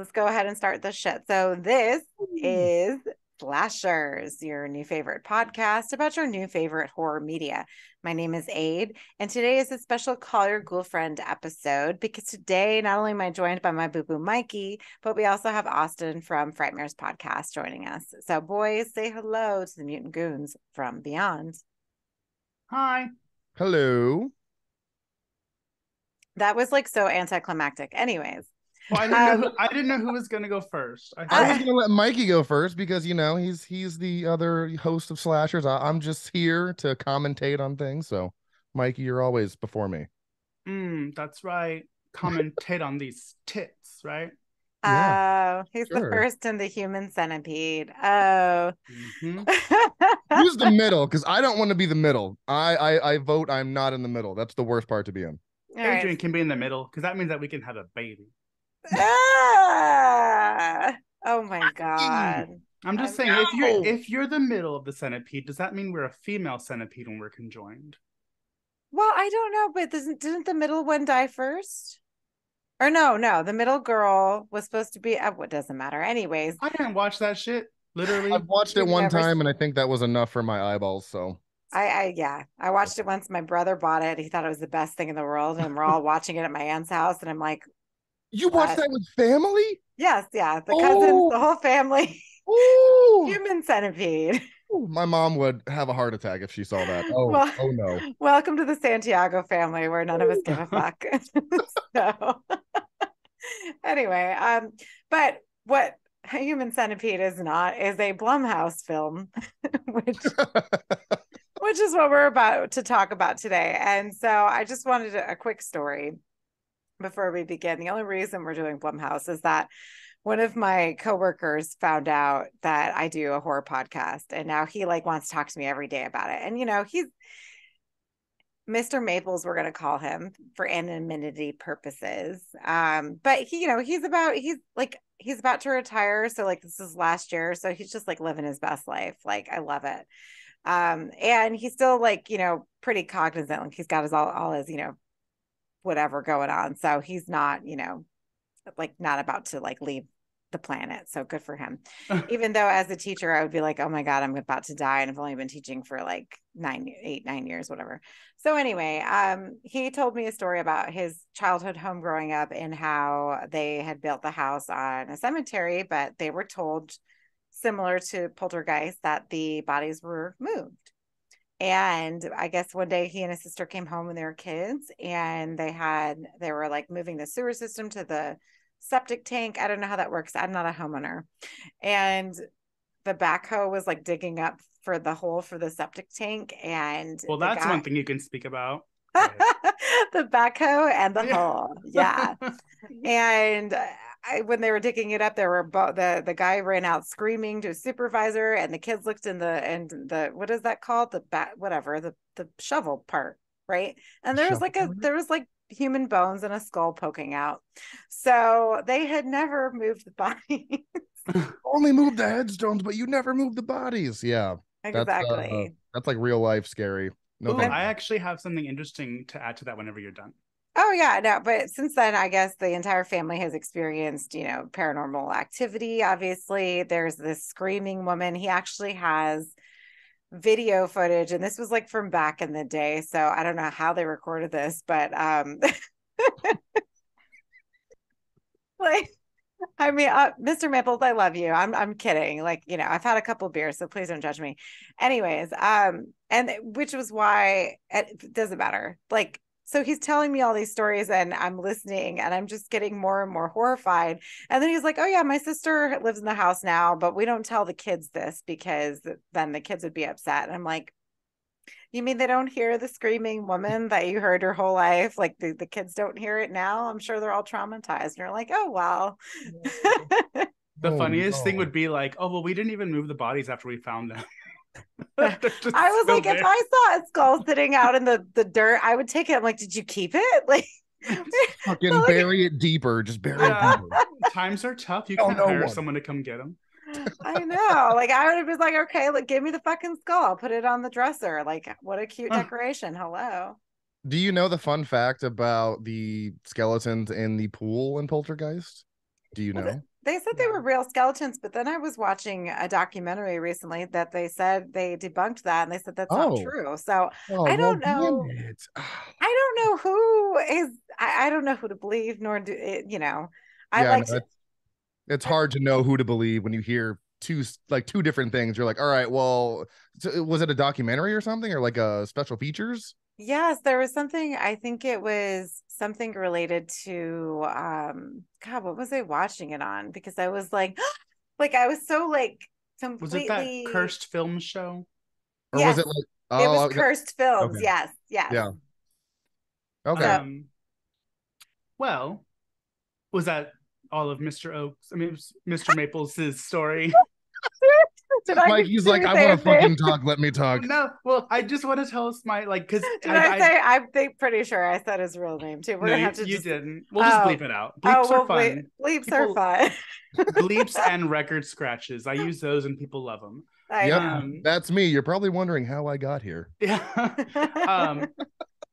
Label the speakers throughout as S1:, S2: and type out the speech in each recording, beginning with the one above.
S1: let's go ahead and start the shit. So this is Slashers, your new favorite podcast about your new favorite horror media. My name is Ade, and today is a special Call Your Ghoul Friend episode because today not only am I joined by my boo boo Mikey, but we also have Austin from Frightmares podcast joining us. So, boys, say hello to the mutant goons from beyond.
S2: Hi.
S3: Hello.
S1: That was like so anticlimactic. Anyways,
S2: well, I didn't, um, know who, I didn't know who was going to go first.
S3: I, I was going to let Mikey go first because you know he's he's the other host of slashers. I, am just here to commentate on things. So, Mikey, you're always before me.
S2: Mm, that's right. Commentate on these tits, right?
S1: Oh, yeah, he's sure. the first in the human centipede. Oh,
S3: mm-hmm. who's the middle? Because I don't want to be the middle. I, I I vote. I'm not in the middle. That's the worst part to be in.
S2: Adrian right. can be in the middle because that means that we can have a baby.
S1: Ah! Oh my god.
S2: I'm just saying, if you're if you're the middle of the centipede, does that mean we're a female centipede when we're conjoined?
S1: Well, I don't know, but doesn't didn't the middle one die first? Or no, no, the middle girl was supposed to be. Uh, what doesn't matter, anyways.
S2: I didn't watch that shit. Literally,
S3: I've watched it one time, and I think that was enough for my eyeballs. So
S1: I, I yeah, I watched it once. My brother bought it. He thought it was the best thing in the world, and we're all watching it at my aunt's house. And I'm like,
S3: you watched that with family?
S1: Yes, yeah. The cousins, oh. the whole family.
S3: Ooh.
S1: Human centipede.
S3: Ooh, my mom would have a heart attack if she saw that. Oh, well, oh no.
S1: Welcome to the Santiago family where none of us give a fuck. so anyway, um, but what Human Centipede is not is a Blumhouse film, which which is what we're about to talk about today. And so I just wanted a, a quick story before we begin. The only reason we're doing Blumhouse is that one of my coworkers found out that I do a horror podcast and now he like wants to talk to me every day about it. And you know, he's Mr. Maples, we're gonna call him for anonymity purposes. Um, but he, you know, he's about he's like he's about to retire. So like this is last year. So he's just like living his best life. Like I love it. Um, and he's still like, you know, pretty cognizant. Like he's got his all all his, you know, whatever going on. So he's not, you know, like not about to like leave the planet. So good for him. Even though as a teacher, I would be like, oh my God, I'm about to die. And I've only been teaching for like nine, eight, nine years, whatever. So anyway, um, he told me a story about his childhood home growing up and how they had built the house on a cemetery, but they were told similar to poltergeist that the bodies were moved and i guess one day he and his sister came home when they were kids and they had they were like moving the sewer system to the septic tank. I don't know how that works. I'm not a homeowner. And the backhoe was like digging up for the hole for the septic tank and
S2: well that's guy... one thing you can speak about.
S1: The backhoe and the yeah. hole. Yeah. And I, when they were digging it up, there were bo- the the guy ran out screaming to a supervisor, and the kids looked in the and the what is that called the bat whatever the the shovel part right, and there was like a there was like human bones and a skull poking out, so they had never moved the bodies.
S3: Only moved the headstones, but you never moved the bodies. Yeah,
S1: exactly.
S3: That's, uh, that's like real life scary.
S2: No, Ooh, I actually have something interesting to add to that whenever you're done.
S1: Oh yeah, no, but since then I guess the entire family has experienced, you know, paranormal activity. Obviously, there's this screaming woman. He actually has video footage and this was like from back in the day, so I don't know how they recorded this, but um like I mean, uh, Mr. Maples, I love you. I'm I'm kidding. Like, you know, I've had a couple beers, so please don't judge me. Anyways, um, and which was why it doesn't matter. Like so he's telling me all these stories and I'm listening and I'm just getting more and more horrified. And then he's like, Oh, yeah, my sister lives in the house now, but we don't tell the kids this because then the kids would be upset. And I'm like, You mean they don't hear the screaming woman that you heard your whole life? Like the, the kids don't hear it now? I'm sure they're all traumatized. And you're like, Oh, wow.
S2: the oh, funniest no. thing would be like, Oh, well, we didn't even move the bodies after we found them.
S1: I was like, there. if I saw a skull sitting out in the, the dirt, I would take it. I'm like, did you keep it? Like,
S3: fucking like, bury it deeper. Just bury yeah. it deeper.
S2: Times are tough. You oh, can't oh, no hire one. someone to come get them.
S1: I know. Like, I would have been like, okay, like, give me the fucking skull. I'll put it on the dresser. Like, what a cute decoration. Hello.
S3: Do you know the fun fact about the skeletons in the pool in Poltergeist? Do you know?
S1: They said they were real skeletons, but then I was watching a documentary recently that they said they debunked that and they said that's oh. not true. So oh, I don't well, know. I don't know who is. I, I, don't know who to believe, nor do it, you know. I yeah, like. No,
S3: to, it's, it's hard to know who to believe when you hear two like two different things. You're like, all right, well, eh, was it a documentary or something, or like a special features?
S1: Yes, there was something. I think it was something related to um God, what was I watching it on? Because I was like, like I was so like completely.
S2: Was it that cursed film show?
S3: Or yes. was it like?
S1: Oh, it was okay. cursed films. Okay. Yes. Yes.
S3: Yeah. Okay. Um,
S2: well, was that all of Mr. Oaks? I mean, Mr. Maples' story.
S3: Did Mike, he's like, I want to fucking talk. Let me talk.
S2: No, well, I just want to tell us my like because
S1: did I, I say I, am think pretty sure I said his real name too. We're no, gonna have to.
S2: You just... didn't. We'll just oh. bleep it out. Bleeps oh, well, are fun.
S1: Bleeps people, are fun.
S2: bleeps and record scratches. I use those and people love them.
S3: I yep, um, that's me. You're probably wondering how I got here.
S2: Yeah. um,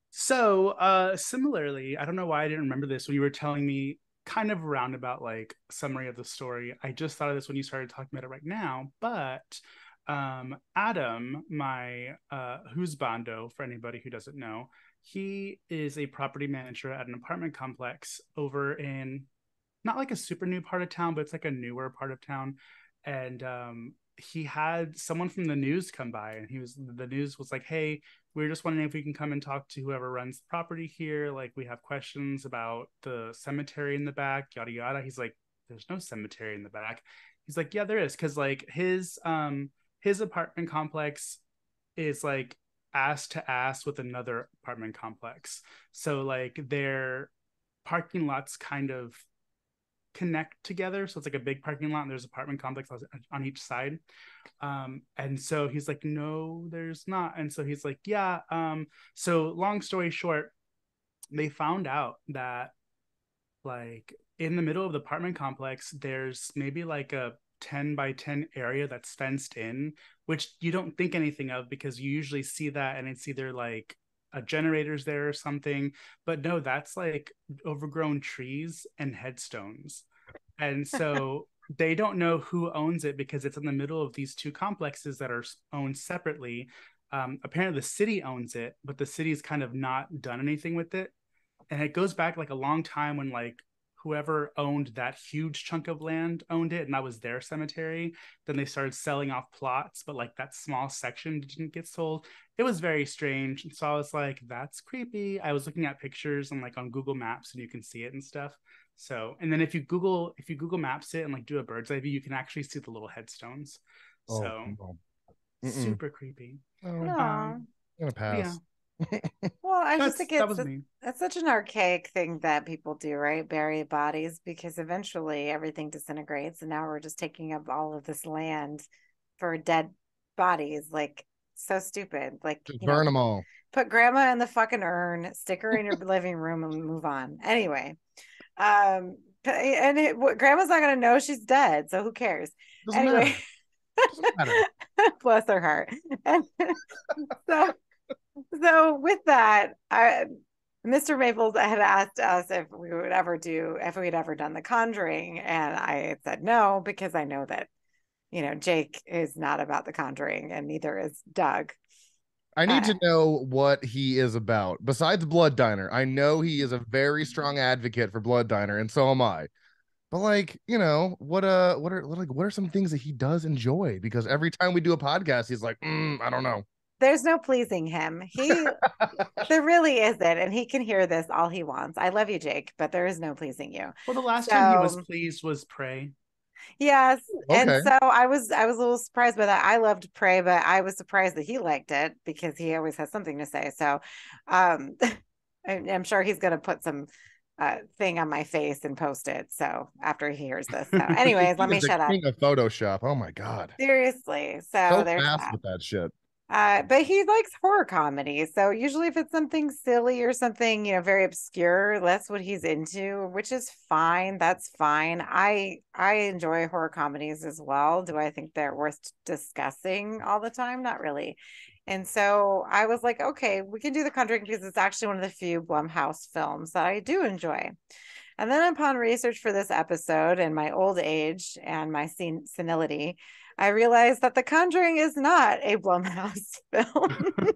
S2: so uh, similarly, I don't know why I didn't remember this when you were telling me kind of roundabout like summary of the story. I just thought of this when you started talking about it right now, but um, Adam, my uh, husbando, for anybody who doesn't know, he is a property manager at an apartment complex over in not like a super new part of town, but it's like a newer part of town. And um, he had someone from the news come by, and he was the news was like, "Hey, we are just wondering if we can come and talk to whoever runs the property here. Like, we have questions about the cemetery in the back, yada yada. He's like, there's no cemetery in the back. He's like, yeah, there is, because like his um his apartment complex is like ass to ass with another apartment complex. So like their parking lots kind of connect together. So it's like a big parking lot and there's apartment complex on each side. Um, and so he's like, no, there's not. And so he's like, yeah. Um, so long story short, they found out that like in the middle of the apartment complex, there's maybe like a 10 by 10 area that's fenced in, which you don't think anything of because you usually see that and it's either like a generator's there or something. But no, that's like overgrown trees and headstones. And so they don't know who owns it because it's in the middle of these two complexes that are owned separately. Um, apparently, the city owns it, but the city's kind of not done anything with it. And it goes back like a long time when like whoever owned that huge chunk of land owned it and that was their cemetery then they started selling off plots but like that small section didn't get sold. It was very strange. So i was like that's creepy. I was looking at pictures and like on google maps and you can see it and stuff. So and then if you google if you google maps it and like do a bird's eye view you can actually see the little headstones. Oh, so no. super creepy.
S3: Oh, um, I'm gonna pass. yeah
S1: well, I just think it's, a, it's such an archaic thing that people do, right? Bury bodies because eventually everything disintegrates, and now we're just taking up all of this land for dead bodies. Like so stupid. Like
S3: burn know, them all.
S1: Put grandma in the fucking urn, stick her in your living room, and move on. Anyway, um, and it, grandma's not gonna know she's dead, so who cares? Doesn't anyway. Bless her heart. And so so with that, I, Mr. Maples had asked us if we would ever do if we'd ever done The Conjuring, and I said no because I know that you know Jake is not about The Conjuring, and neither is Doug.
S3: I need uh, to know what he is about. Besides Blood Diner, I know he is a very strong advocate for Blood Diner, and so am I. But like, you know, what uh, what are like, what are some things that he does enjoy? Because every time we do a podcast, he's like, mm, I don't know
S1: there's no pleasing him. He there really isn't, and he can hear this all he wants. I love you, Jake, but there is no pleasing you.
S2: Well, the last so, time he was pleased was Prey.
S1: Yes, okay. and so I was I was a little surprised by that. I loved Prey, but I was surprised that he liked it because he always has something to say. So, um, I'm sure he's going to put some uh, thing on my face and post it. So after he hears this, so anyways, let me shut up.
S3: King of Photoshop. Oh my god.
S1: Seriously. So, so there's
S3: fast that. with that shit.
S1: Uh, but he likes horror comedies. So usually if it's something silly or something, you know, very obscure, that's what he's into, which is fine. That's fine. I I enjoy horror comedies as well. Do I think they're worth discussing all the time? Not really. And so I was like, okay, we can do The Conjuring because it's actually one of the few Blumhouse films that I do enjoy. And then upon research for this episode and my old age and my sen- senility, I realized that The Conjuring is not a Blumhouse film.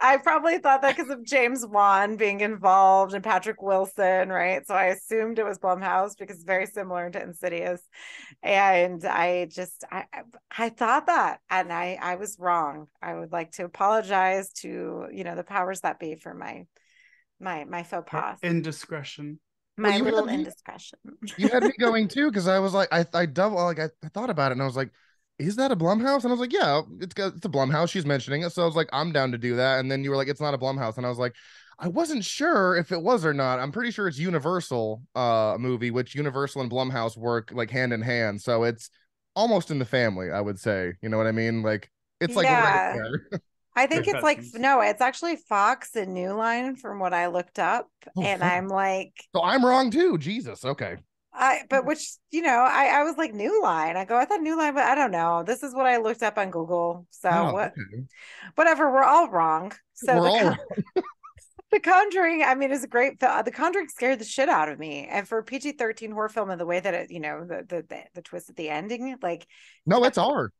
S1: I probably thought that because of James Wan being involved and Patrick Wilson, right? So I assumed it was Blumhouse because it's very similar to Insidious. And I just I I thought that and I I was wrong. I would like to apologize to, you know, the powers that be for my my my faux pas.
S2: Indiscretion.
S1: My
S3: Well,
S1: little indiscretion.
S3: You had me going too because I was like, I I double like I, I thought about it and I was like, is that a Blumhouse? And I was like, yeah, it's got it's a Blumhouse. She's mentioning it, so I was like, I'm down to do that. And then you were like, it's not a Blumhouse, and I was like, I wasn't sure if it was or not. I'm pretty sure it's Universal uh movie, which Universal and Blumhouse work like hand in hand, so it's almost in the family. I would say, you know what I mean? Like it's like right
S1: Yeah.
S3: there.
S1: I think
S2: They're
S1: it's like no, it's actually Fox and New Line from what I looked up.
S3: Oh,
S1: and
S3: fuck.
S1: I'm like,
S3: so I'm wrong too. Jesus. Okay.
S1: I but which you know, I I was like New Line. I go, I thought New Line, but I don't know. This is what I looked up on Google. So
S3: Oh,
S1: what
S3: okay.
S1: whatever, we're all wrong. So
S3: We're
S1: the,
S3: all
S1: Con- the Conjuring, I mean, is a great film. The Conjuring scared the shit out of me. And for a PG 13 horror film and the way that it, you know, the, the the the twist at the ending, like
S3: No, it's R.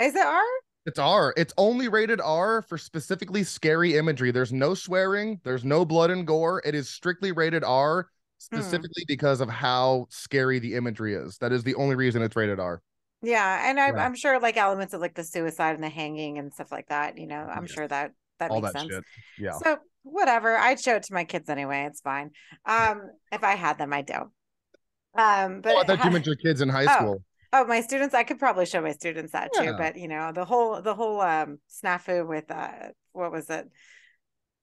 S1: is it R?
S3: It's R. It's only rated R for specifically scary imagery. There's no swearing, there's no blood and gore. It is strictly rated R specifically because of how scary the imagery is. That is the only reason it's rated R.
S1: Yeah, and I'm
S3: Yeah.
S1: I'm sure like elements of like the suicide and the hanging and stuff like that. You know, I'm
S3: Yes.
S1: sure that that
S3: All
S1: makes
S3: that
S1: sense.
S3: shit. Yeah.
S1: So whatever, I'd show it to my kids anyway. It's fine. Um, if I had them, I don't. Um, but
S3: oh, I thought you meant your kids in high
S1: Oh,
S3: school.
S1: Oh, my students, I could probably show my students that too. But you know, the whole the whole um snafu with uh, what was it?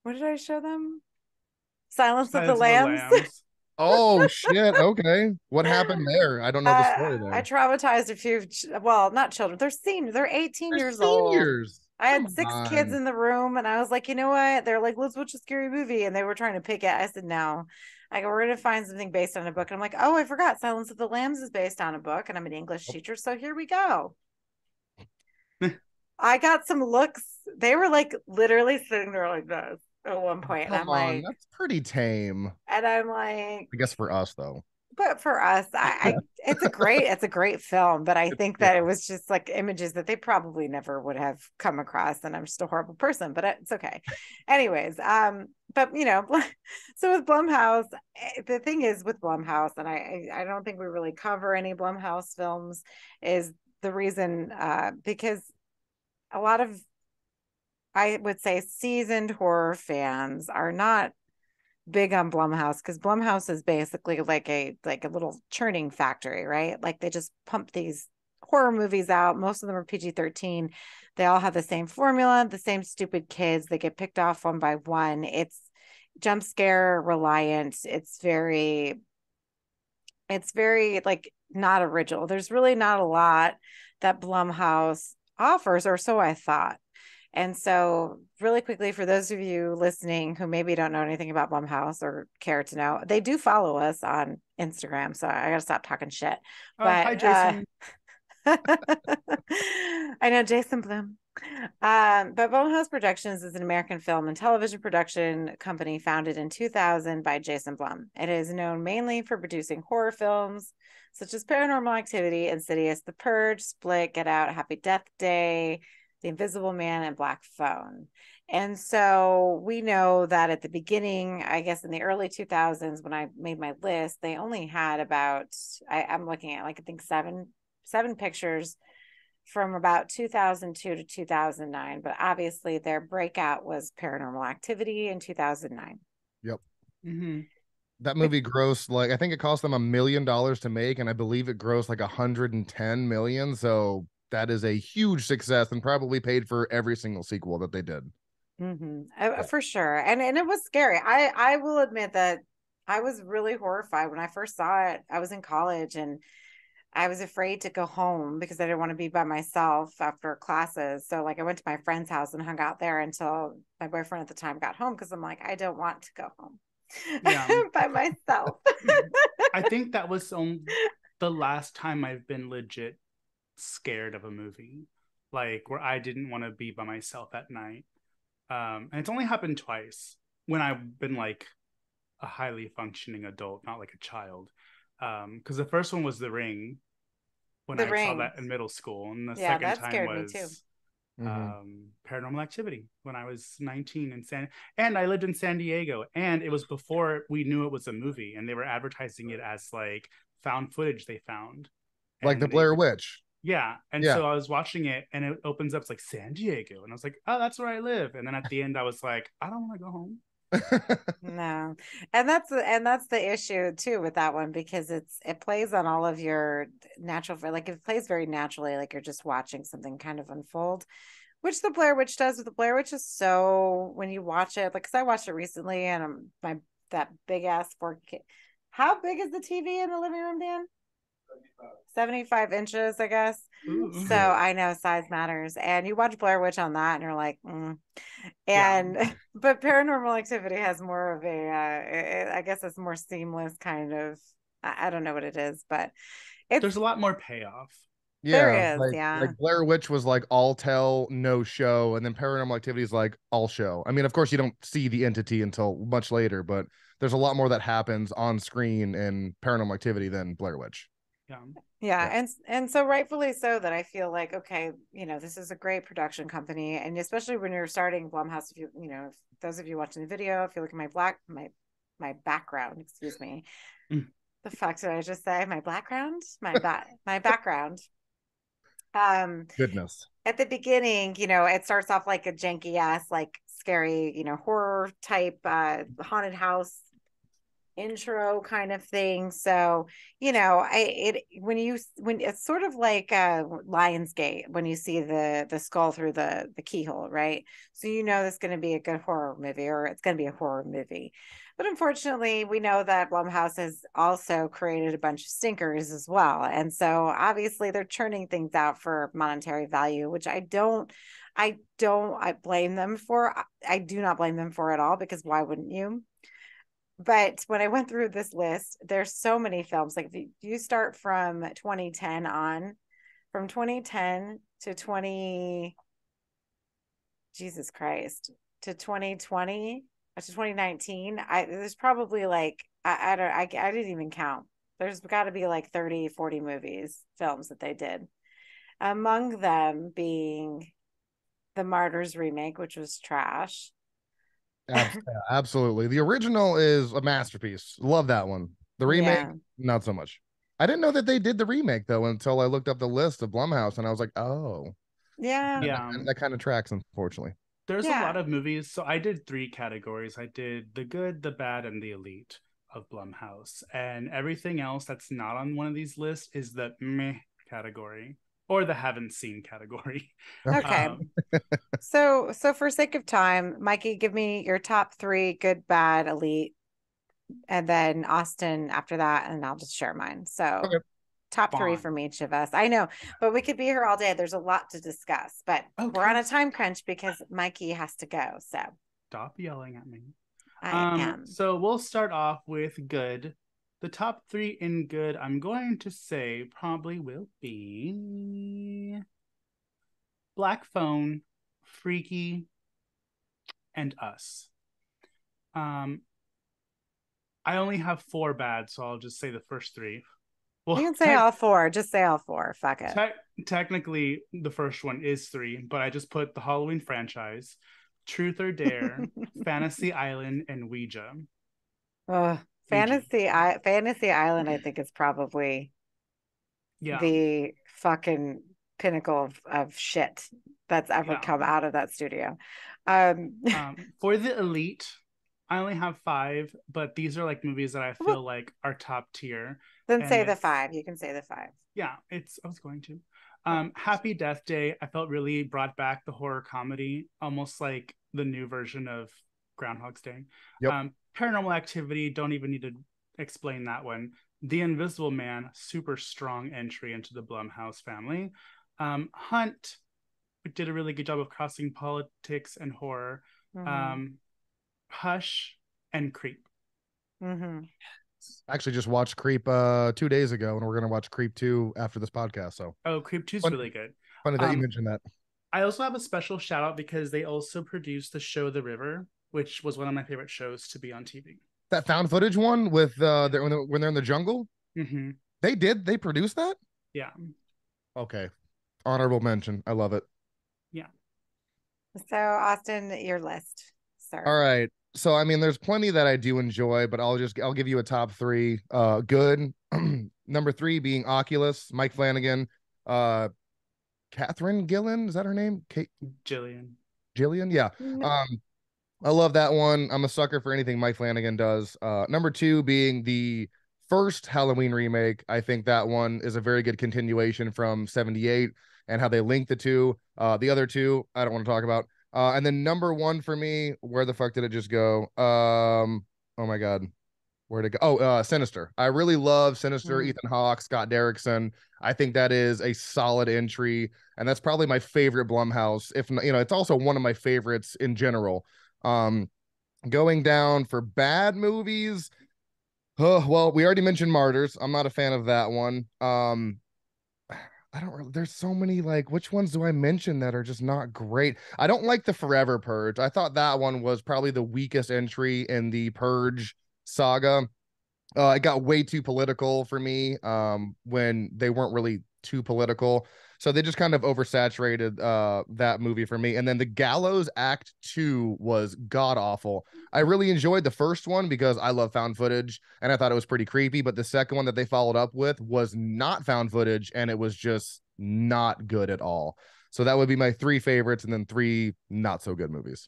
S1: What did I show them? Silence, of the
S2: Silence
S1: Lambs.
S3: Oh shit. Okay. What happened there? I don't know the
S1: Uh,
S3: story there.
S1: I traumatized a few. ch- Well, not children. They're seniors. They're 18
S3: They're
S1: years old. I had
S3: Come
S1: six kids in the room, and I was like, you know what? They're like, let's watch a scary movie, and they were trying to pick it. I said, no. I go, we're gonna find something based on a book. And I'm like, oh, I forgot. Silence of the Lambs is based on a book, and I'm an English oh. teacher, so here we go. I got some looks. They were like literally sitting there like this at one point, and I'm
S3: Come on,
S1: like,
S3: that's pretty tame.
S1: and I'm like,
S3: I guess for us though.
S1: But for us, I, I it's a great, it's a great film. But I think that
S3: Yeah.
S1: it was just like images that they probably never would have come across, and I'm just a horrible person. But it's okay. Anyways, um, but you know, so with Blumhouse, eh, the thing is with Blumhouse, and I, I I don't think we really cover any Blumhouse films, is the reason uh because a lot of I would say seasoned horror fans are not big on Blumhouse because Blumhouse is basically like a like a little churning factory, right? Like they just pump these horror movies out. Most of them are PG-13. They all have the same formula, the same stupid kids. They get picked off one by one. It's jump scare reliant. It's very it's very like not original. There's really not a lot that Blumhouse offers, or so I thought. And so, really quickly, for those of you listening who maybe don't know anything about Blumhouse or care to know, they do follow us on Instagram. So I got to stop talking shit.
S2: Oh, hi,
S1: But, uh,
S2: Jason.
S1: I know Jason Blum. Um, but Blumhouse Productions is an American film and television production company founded in 2000 by Jason Blum. It is known mainly for producing horror films such as Paranormal Activity, Insidious, The Purge, Split, Get Out, Happy Death Day, The Invisible Man, and Black Phone. And so we know that at the beginning, I guess in the early 2000s, when I made my list, they only had about, I, I'm looking at like, I think seven, seven pictures from about 2002 to 2009. But obviously their breakout was Paranormal Activity in 2009.
S2: hmm
S3: That movie grossed like I think it cost them a million dollars to make, and I believe it grossed like a hundred and ten million. So that is a huge success and probably paid for every single sequel that they did.
S1: hmm for sure. And, and it was scary. I, I will admit that I was really horrified when I first saw it. I was in college and I was afraid to go home because I didn't want to be by myself after classes. So like I went to my friend's house and hung out there until my boyfriend at the time got home because I'm like, I don't want to go home
S2: Yeah.
S1: by myself.
S2: I think that was on the last time I've been legit scared of a movie, like where I didn't want to be by myself at night. Um, and it's only happened twice when I've been like a highly functioning adult, not like a child. Um, because the first one was The Ring when
S1: The
S2: I saw that in middle school, and the
S1: Yeah,
S2: second
S1: that
S2: time
S1: scared me
S2: was
S1: too.
S3: Mhm.
S2: um Paranormal Activity when I was 19 in San and I lived in San Diego, and it was before we knew it was a movie, and they were advertising it as like found footage they found.
S3: like
S2: And
S3: the
S2: they-
S3: Blair Witch.
S2: Yeah. And
S3: Yeah.
S2: so I was watching it and it opens up it's like San Diego. And I was like, oh, that's where I live. And then at the end, I was like, I don't want to go home.
S1: No, and that's the and that's the issue too with that one because it's it plays on all of your natural like it plays very naturally like you're just watching something kind of unfold, which the Blair Witch does. But the Blair Witch is so when you watch it, like because I watched it recently and I'm my that big ass 4K. How big is the TV in the living room, Dan? 75 inches, I guess.
S2: Ooh.
S1: So I know size matters. And you watch Blair Witch on that and you're like, mm.
S2: Yeah.
S1: and but paranormal activity has more of a uh it- I guess it's more seamless kind of I, I don't know what it is, but it's
S2: There's a lot more payoff.
S3: Yeah,
S1: is,
S3: like,
S1: yeah.
S3: like Blair Witch was like all tell, no show, and then Paranormal Activity is like all show. I mean, of course, you don't see the entity until much later, but there's a lot more that happens on screen in Paranormal Activity than Blair Witch.
S2: Yeah.
S1: yeah,
S3: Yeah.
S1: and and so rightfully so that I feel like okay, you know, this is a great production company, and especially when you're starting Blumhouse, if you you know, if those of you watching the video, if you look at my black my my background, excuse me,
S2: Mm.
S1: the fuck did I just say? My background, my back, my background. Um,
S3: Goodness.
S1: at the beginning, you know, it starts off like a janky ass, like scary, you know, horror type uh haunted house intro kind of thing. So, you know, I it when you when it's sort of like uh Lionsgate when you see the the skull through the the keyhole, right? So you know it's going to be a good horror movie or it's going to be a horror movie. But unfortunately, we know that Blumhouse has also created a bunch of stinkers as well. And so obviously they're churning things out for monetary value, which I don't I don't I blame them for. I do not blame them for at all because why wouldn't you? But when I went through this list, there's so many films. Like if you, start from 2010 on, from 2010 to 20 Jesus Christ to 2020 uh, to 2019, I there's probably like I, I don't I, I didn't even count. There's got to be like 30, 40 movies, films that they did. Among them being the Martyrs remake, which was trash.
S3: Abs- yeah, absolutely. The original is a masterpiece. Love that one. The remake,
S1: Yeah.
S3: not so much. I didn't know that they did the remake though until I looked up the list of Blumhouse and I was like, oh,
S1: Yeah.
S2: Yeah.
S3: that, that kind of tracks, unfortunately.
S2: There's
S1: Yeah.
S2: a lot of movies. So I did three categories. I did the good, the bad, and the elite of Blumhouse. And everything else that's not on one of these lists is the meh category or the haven't seen category.
S1: Okay.
S2: Um,
S1: So, so for sake of time, Mikey, give me your top three good, bad, elite, and then Austin after that, and I'll just share mine. So,
S3: Okay.
S1: top three from each of us. I know, but we could be here all day. There's a lot to discuss, but we're on a time crunch because Mikey has to go. So,
S2: stop yelling at me.
S1: I
S2: Um,
S1: am.
S2: So we'll start off with good. The top three in good, I'm going to say probably will be Black Phone, Freaky, and Us. Um, I only have four bad, so I'll just say the first three. Well,
S1: you can say
S2: tec-
S1: all four. Just say all four. Fuck it.
S2: tec- technically, the first one is three, but I just put the Halloween franchise, Truth or Dare, Fantasy Island, and Ouija.
S1: Ugh. Fantasy, I Fantasy Island. I think is probably
S2: Yeah.
S1: the fucking pinnacle of, of shit that's ever
S2: Yeah.
S1: come out of that studio. Um,
S2: um, for the elite, I only have five, but these are like movies that I feel like are top tier.
S1: then
S2: and
S1: say the five. You can say the five.
S2: Yeah, it's I was going to. Um, Happy Death Day, I felt really brought back the horror comedy, almost like the new version of Groundhog's Day.
S3: Yep.
S2: Um, Paranormal Activity, don't even need to explain that one. The Invisible Man, super strong entry into the Blumhouse family. Um, Hunt did a really good job of crossing politics and horror.
S1: Mhm.
S2: Um, Hush and Creep.
S1: Mhm.
S3: Actually, just watched Creep uh two days ago, and we're gonna watch Creep two after this podcast. So
S2: Oh, Creep 2 is really good.
S3: funny that you
S2: Um,
S3: mentioned that.
S2: I also have a special shout out because they also produced the show The River, which was one of my favorite shows to be on TV.
S3: that found footage one with uh they're, when, they're, when they're in the jungle.
S2: hmm
S3: They did. They produced that.
S2: Yeah.
S3: Okay, honorable mention. I love it. Yeah.
S1: So Austin, your list, sir.
S3: All right. So I mean, there's plenty that I do enjoy, but I'll just I'll give you a top three. Uh, good. Number three being Oculus, Mike Flanagan, uh, Catherine Gillen. Is that her name? Kate
S2: Jillian.
S3: Jillian. Yeah.
S1: No.
S3: Um, I love that one. I'm a sucker for anything Mike Flanagan does. Uh, number two being the first Halloween remake. I think that one is a very good continuation from 78 and how they link the two. Uh, the other two, I don't want to talk about. Uh, and then number one for me, where the fuck did it just go? Um, oh my god, where'd it go? Oh, uh, Sinister. I really love Sinister.
S1: Mm.
S3: Ethan Hawke, Scott Derrickson. I think that is a solid entry, and that's probably my favorite Blumhouse. If you know, it's also one of my favorites in general. Um, going down for bad movies. Oh, well, we already mentioned Martyrs. I'm not a fan of that one. Um, I don't really, there's so many like which ones do I mention that are just not great? I don't like the Forever Purge. I thought that one was probably the weakest entry in the Purge saga. Uh, it got way too political for me um when they weren't really too political. So they just kind of oversaturated uh that movie for me. And then the Gallows Act 2 was god awful. I really enjoyed the first one because I love found footage and I thought it was pretty creepy, but the second one that they followed up with was not found footage and it was just not good at all. So that would be my three favorites and then three not so good movies.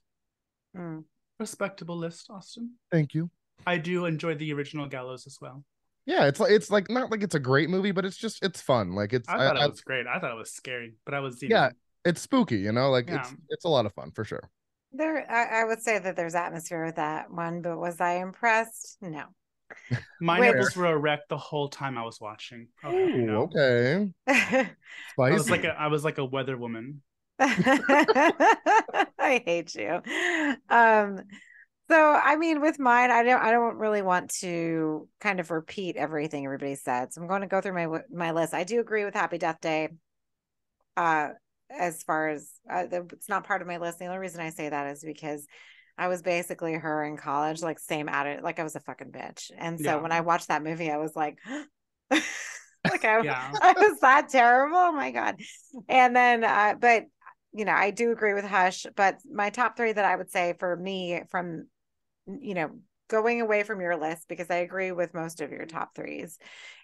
S1: Mm.
S2: Respectable list, Austin.
S3: Thank you.
S2: I do enjoy the original Gallows as well.
S3: Yeah, it's like it's like not like it's a great movie, but it's just it's fun. Like it's
S2: I
S3: I-
S2: thought
S3: I-
S2: it was great. I thought it was scary, but I was
S3: Yeah. it's spooky, you know, like it's
S2: Yeah.
S3: it's a lot of fun for sure.
S1: There, I, I would say that there's atmosphere with that one, but was I impressed? No.
S2: My
S1: Wait.
S2: nipples were erect the whole time I was watching. Okay, you know?
S3: okay.
S1: I
S2: I was like a I was like a weather woman.
S1: I hate you. Um, so I mean, with mine, I don't, I don't really want to kind of repeat everything everybody said. So I'm going to go through my my list. I do agree with Happy Death Day. Uh, as far as uh, the, it's not part of my list. The only reason I say that is because I was basically her in college, like same attitude, like I was a fucking bitch. And so
S2: Yeah.
S1: when I watched that movie, I was like, like I,
S2: Yeah.
S1: I was that terrible. Oh my god. And then, uh, but you know, I do agree with Hush. But my top three that I would say for me, from you know, going away from your list because I agree with most of your top threes,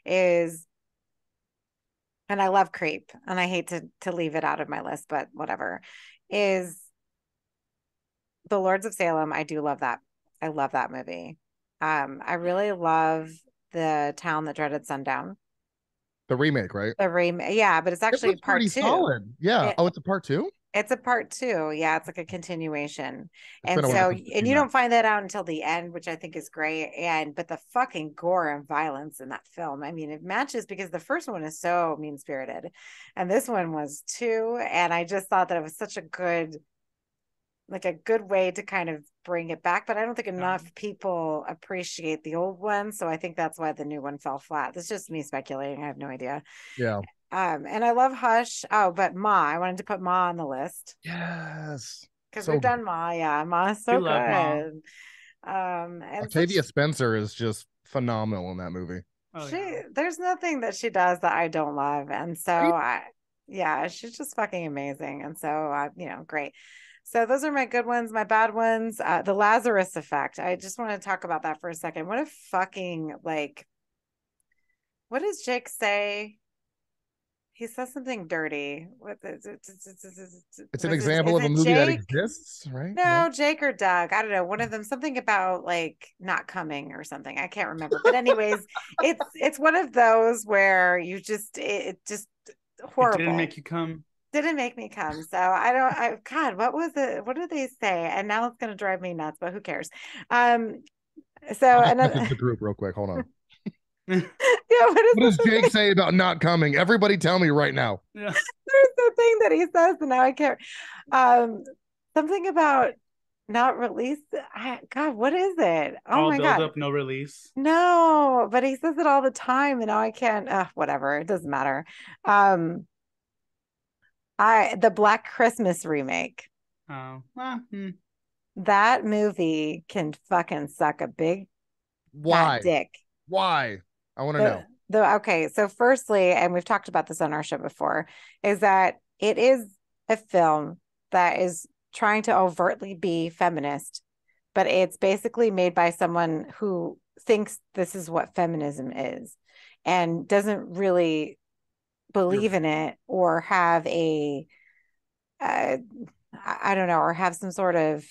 S1: is and I love Creep, and I hate to to leave it out of my list, but whatever. Is the Lords of Salem? I do love that. I love that movie. Um, I really love the Town That Dreaded Sundown.
S3: the remake, right?
S1: The remake, yeah, but it's actually
S3: looks
S1: part two.
S3: solid. Yeah.
S1: It-
S3: oh, it's a part two.
S1: It's a part two. Yeah, it's like a continuation.
S3: It's
S1: and
S3: been a while
S1: so and you don't find that out until the end, which I think is great. And but the fucking gore and violence in that film, I mean, it matches because the first one is so mean spirited, and this one was too. And I just thought that it was such a good, like a good way to kind of bring it back. But I don't think enough people appreciate the old one, so I think that's why the new one fell flat. That's just me speculating. I have no idea.
S3: Yeah.
S1: Um, and I love Hush. Oh, but Ma, I wanted to put Ma on the list
S3: Yes.
S1: because
S3: So
S1: we've done Ma. Yeah, Ma's so
S2: We love Ma.
S1: good. Um, and
S3: Octavia
S1: such-
S3: Spencer is just phenomenal in that movie.
S2: Oh,
S1: she,
S2: yeah.
S1: there's nothing that she does that I don't love, and so
S3: Right.
S1: I, yeah, she's just fucking amazing, and so uh, you know, great. So those are my good ones. My bad ones, uh, the Lazarus Effect. I just want to talk about that for a second. What a fucking like. What does Jake say? He says something dirty. What is?
S3: It's an example of a movie that exists, right?
S1: No, Jake or Doug. I don't know. One of them something about like not coming or something. I can't remember. But anyways, it's it's one of those where you just it, it just
S2: It
S1: horrible.
S2: didn't make you come.
S1: Didn't make me come. So I don't I God, what was it? What did they say? And now it's gonna drive me nuts, but who cares? Um so another
S3: the group real quick. Hold on.
S1: yeah, what is
S3: What does Jake
S1: thing?
S3: say about not coming? Everybody tell me right now.
S2: Yeah.
S1: There's the thing that he says, and now I can't um something about not release. I, God, what is it? Oh
S2: All
S1: my
S2: build
S1: God.
S2: up, no release.
S1: No, but he says it all the time, and now I can't. Uh, whatever, it doesn't matter. Um, I the Black Christmas remake.
S2: Oh, well, hmm.
S1: That movie can fucking suck a big
S3: Why?
S1: Dick.
S3: Why? I want to know.
S1: The, okay, so firstly, and we've talked about this on our show before, is that it is a film that is trying to overtly be feminist, but it's basically made by someone who thinks this is what feminism is and doesn't really believe in it or have a uh, I don't know, or have some sort of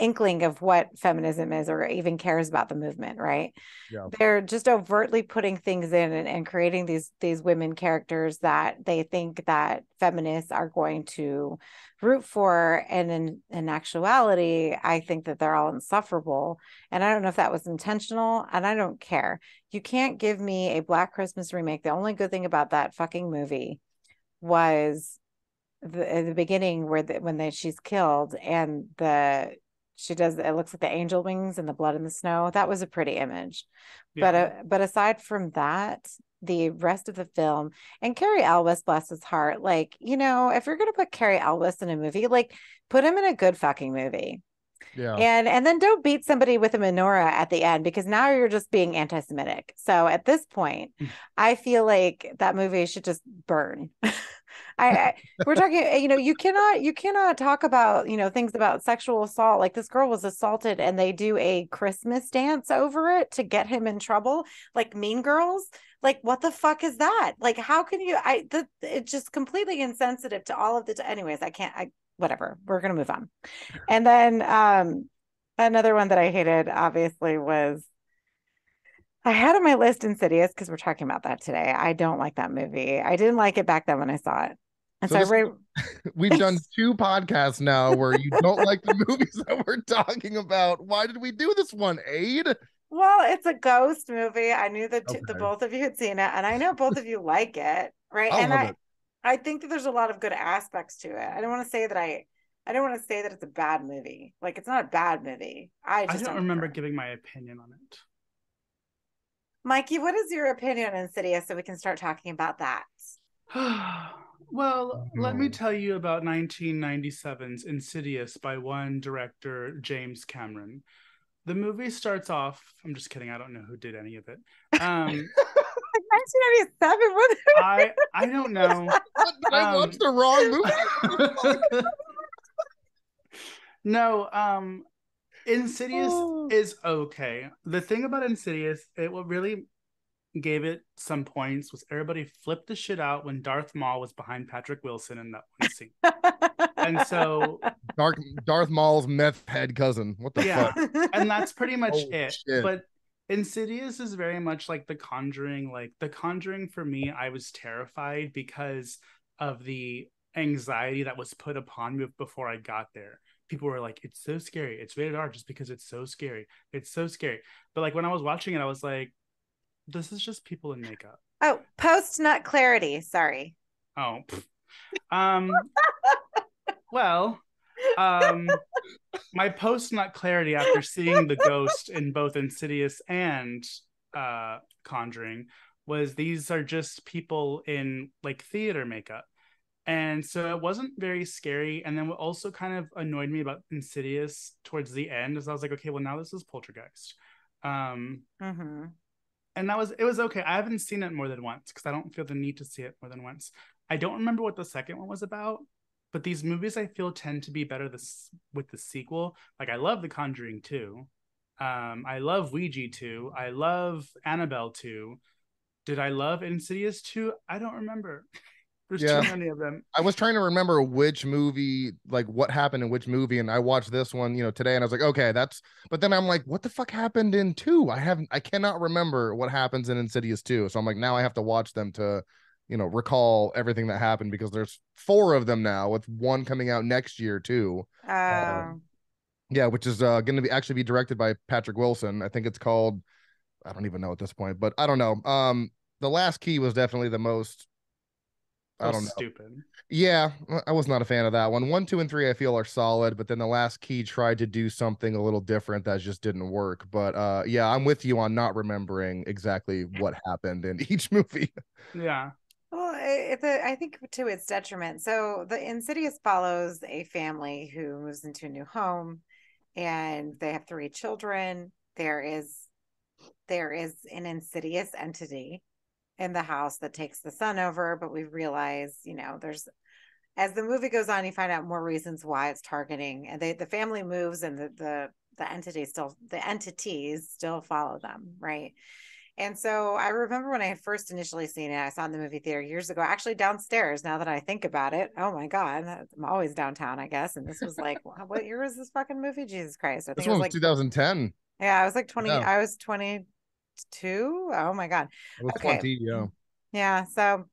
S1: inkling of what feminism is or even cares about the movement right? Yeah. they're just overtly putting things in and, and, creating these these women characters that they think that feminists are going to root for. And in in actuality i think that they're all insufferable. And i don't know if that was intentional and i don't care. You can't give me a black christmas remake. The only good thing about that fucking movie was the, the beginning where the, when they, she's killed and the she does it looks like the angel wings and the blood in the snow that was a pretty image yeah. but uh, but aside from that the rest of the film and Cary Elwes bless his heart like you know if you're going to put Cary Elwes in a movie like put him in a good fucking movie yeah. And and then don't beat somebody with a menorah at the end because now you're just being anti-Semitic. So at this point, mm. I feel like that movie should just burn. I, I, we're talking you know you cannot you cannot talk about you know things about sexual assault. Like this girl was assaulted and they do a christmas dance over it to get him in trouble like mean girls. Like what the fuck is that? Like how can you i the, it's just completely insensitive to all of the anyways i can't i whatever we're gonna move on. And then um another one that i hated obviously was I had on my list Insidious because we're talking about that today. I don't like that movie. I didn't like it back then when I saw it. And so, so
S3: this, we've done two podcasts now where you don't like the movies that we're talking about. Why did we do this one, Ade?
S1: Well, it's a ghost movie. I knew that okay. the both of you had seen it, and I know both of you like it, right? I and I, it. I think that there's a lot of good aspects to it. I don't want to say that I, I don't want to say that it's a bad movie. Like it's not a bad movie. I
S2: just I don't, don't remember giving my opinion on it.
S1: Mikey, what is your opinion on Insidious so we can start talking about that?
S2: well, let me tell you about 1997's Insidious by one director, James Cameron. The movie starts off, I'm just kidding, I don't know who did any of it. Um
S1: 1997
S2: I I don't know.
S3: What, did I watch um, the wrong movie?
S2: no, um Insidious oh. is okay. The thing about Insidious, it what really gave it some points was everybody flipped the shit out when Darth Maul was behind Patrick Wilson in that one scene. and so
S3: Darth Darth Maul's meth head cousin. What the yeah, fuck?
S2: And that's pretty much oh, it. Shit. But Insidious is very much like The Conjuring. Like The Conjuring for me, I was terrified because of the anxiety that was put upon me before I got there people were like, it's so scary. It's rated R just because it's so scary. It's so scary. But like when I was watching it, I was like, this is just people in makeup.
S1: Oh, post nut clarity. Sorry.
S2: Oh. Um well, um my post nut clarity after seeing the ghost in both Insidious and uh Conjuring was these are just people in like theater makeup and so it wasn't very scary. And then what also kind of annoyed me about insidious towards the end is i was like okay well now this is poltergeist. Um mm-hmm. and that was it was okay. I haven't seen it more than once because i don't feel the need to see it more than once. I don't remember what the second one was about but these movies i feel tend to be better this with the sequel. Like i love the conjuring 2 um i love ouija 2 i love annabelle 2 did i love insidious 2 i don't remember There's yeah. too many of them.
S3: I was trying to remember which movie, like what happened in which movie, and I watched this one, you know, today, and I was like, okay, that's. But then I'm like, what the fuck happened in two? I haven't, I cannot remember what happens in Insidious two. So I'm like, now I have to watch them to, you know, recall everything that happened because there's four of them now, with one coming out next year too. Uh, uh yeah, which is uh, going to be actually be directed by Patrick Wilson. I think it's called. I don't even know at this point, but I don't know. Um, the last key was definitely the most I don't know.
S2: Stupid.
S3: Yeah, I was not a fan of that one. One, two, and three I feel are solid, but then the last key tried to do something a little different that just didn't work. But uh, yeah, I'm with you on not remembering exactly what happened in each movie.
S2: Yeah.
S1: Well, it's a, I think to its detriment. So the Insidious follows a family who moves into a new home, and they have three children. There is there is an insidious entity in the house that takes the son over, but we realize, you know, there's as the movie goes on, you find out more reasons why it's targeting, and they the family moves, and the the the entity still the entities still follow them, right? And so I remember when I had first initially seen it, I saw in the movie theater years ago, actually downstairs. Now that I think about it, oh my God, I'm always downtown, I guess. And this was like, what year was this fucking movie? Jesus Christ. I
S3: think this it was like 2010.
S1: Yeah, I was like 20, yeah. I was 22. Oh my God.
S3: okay. 20, yeah.
S1: Yeah. So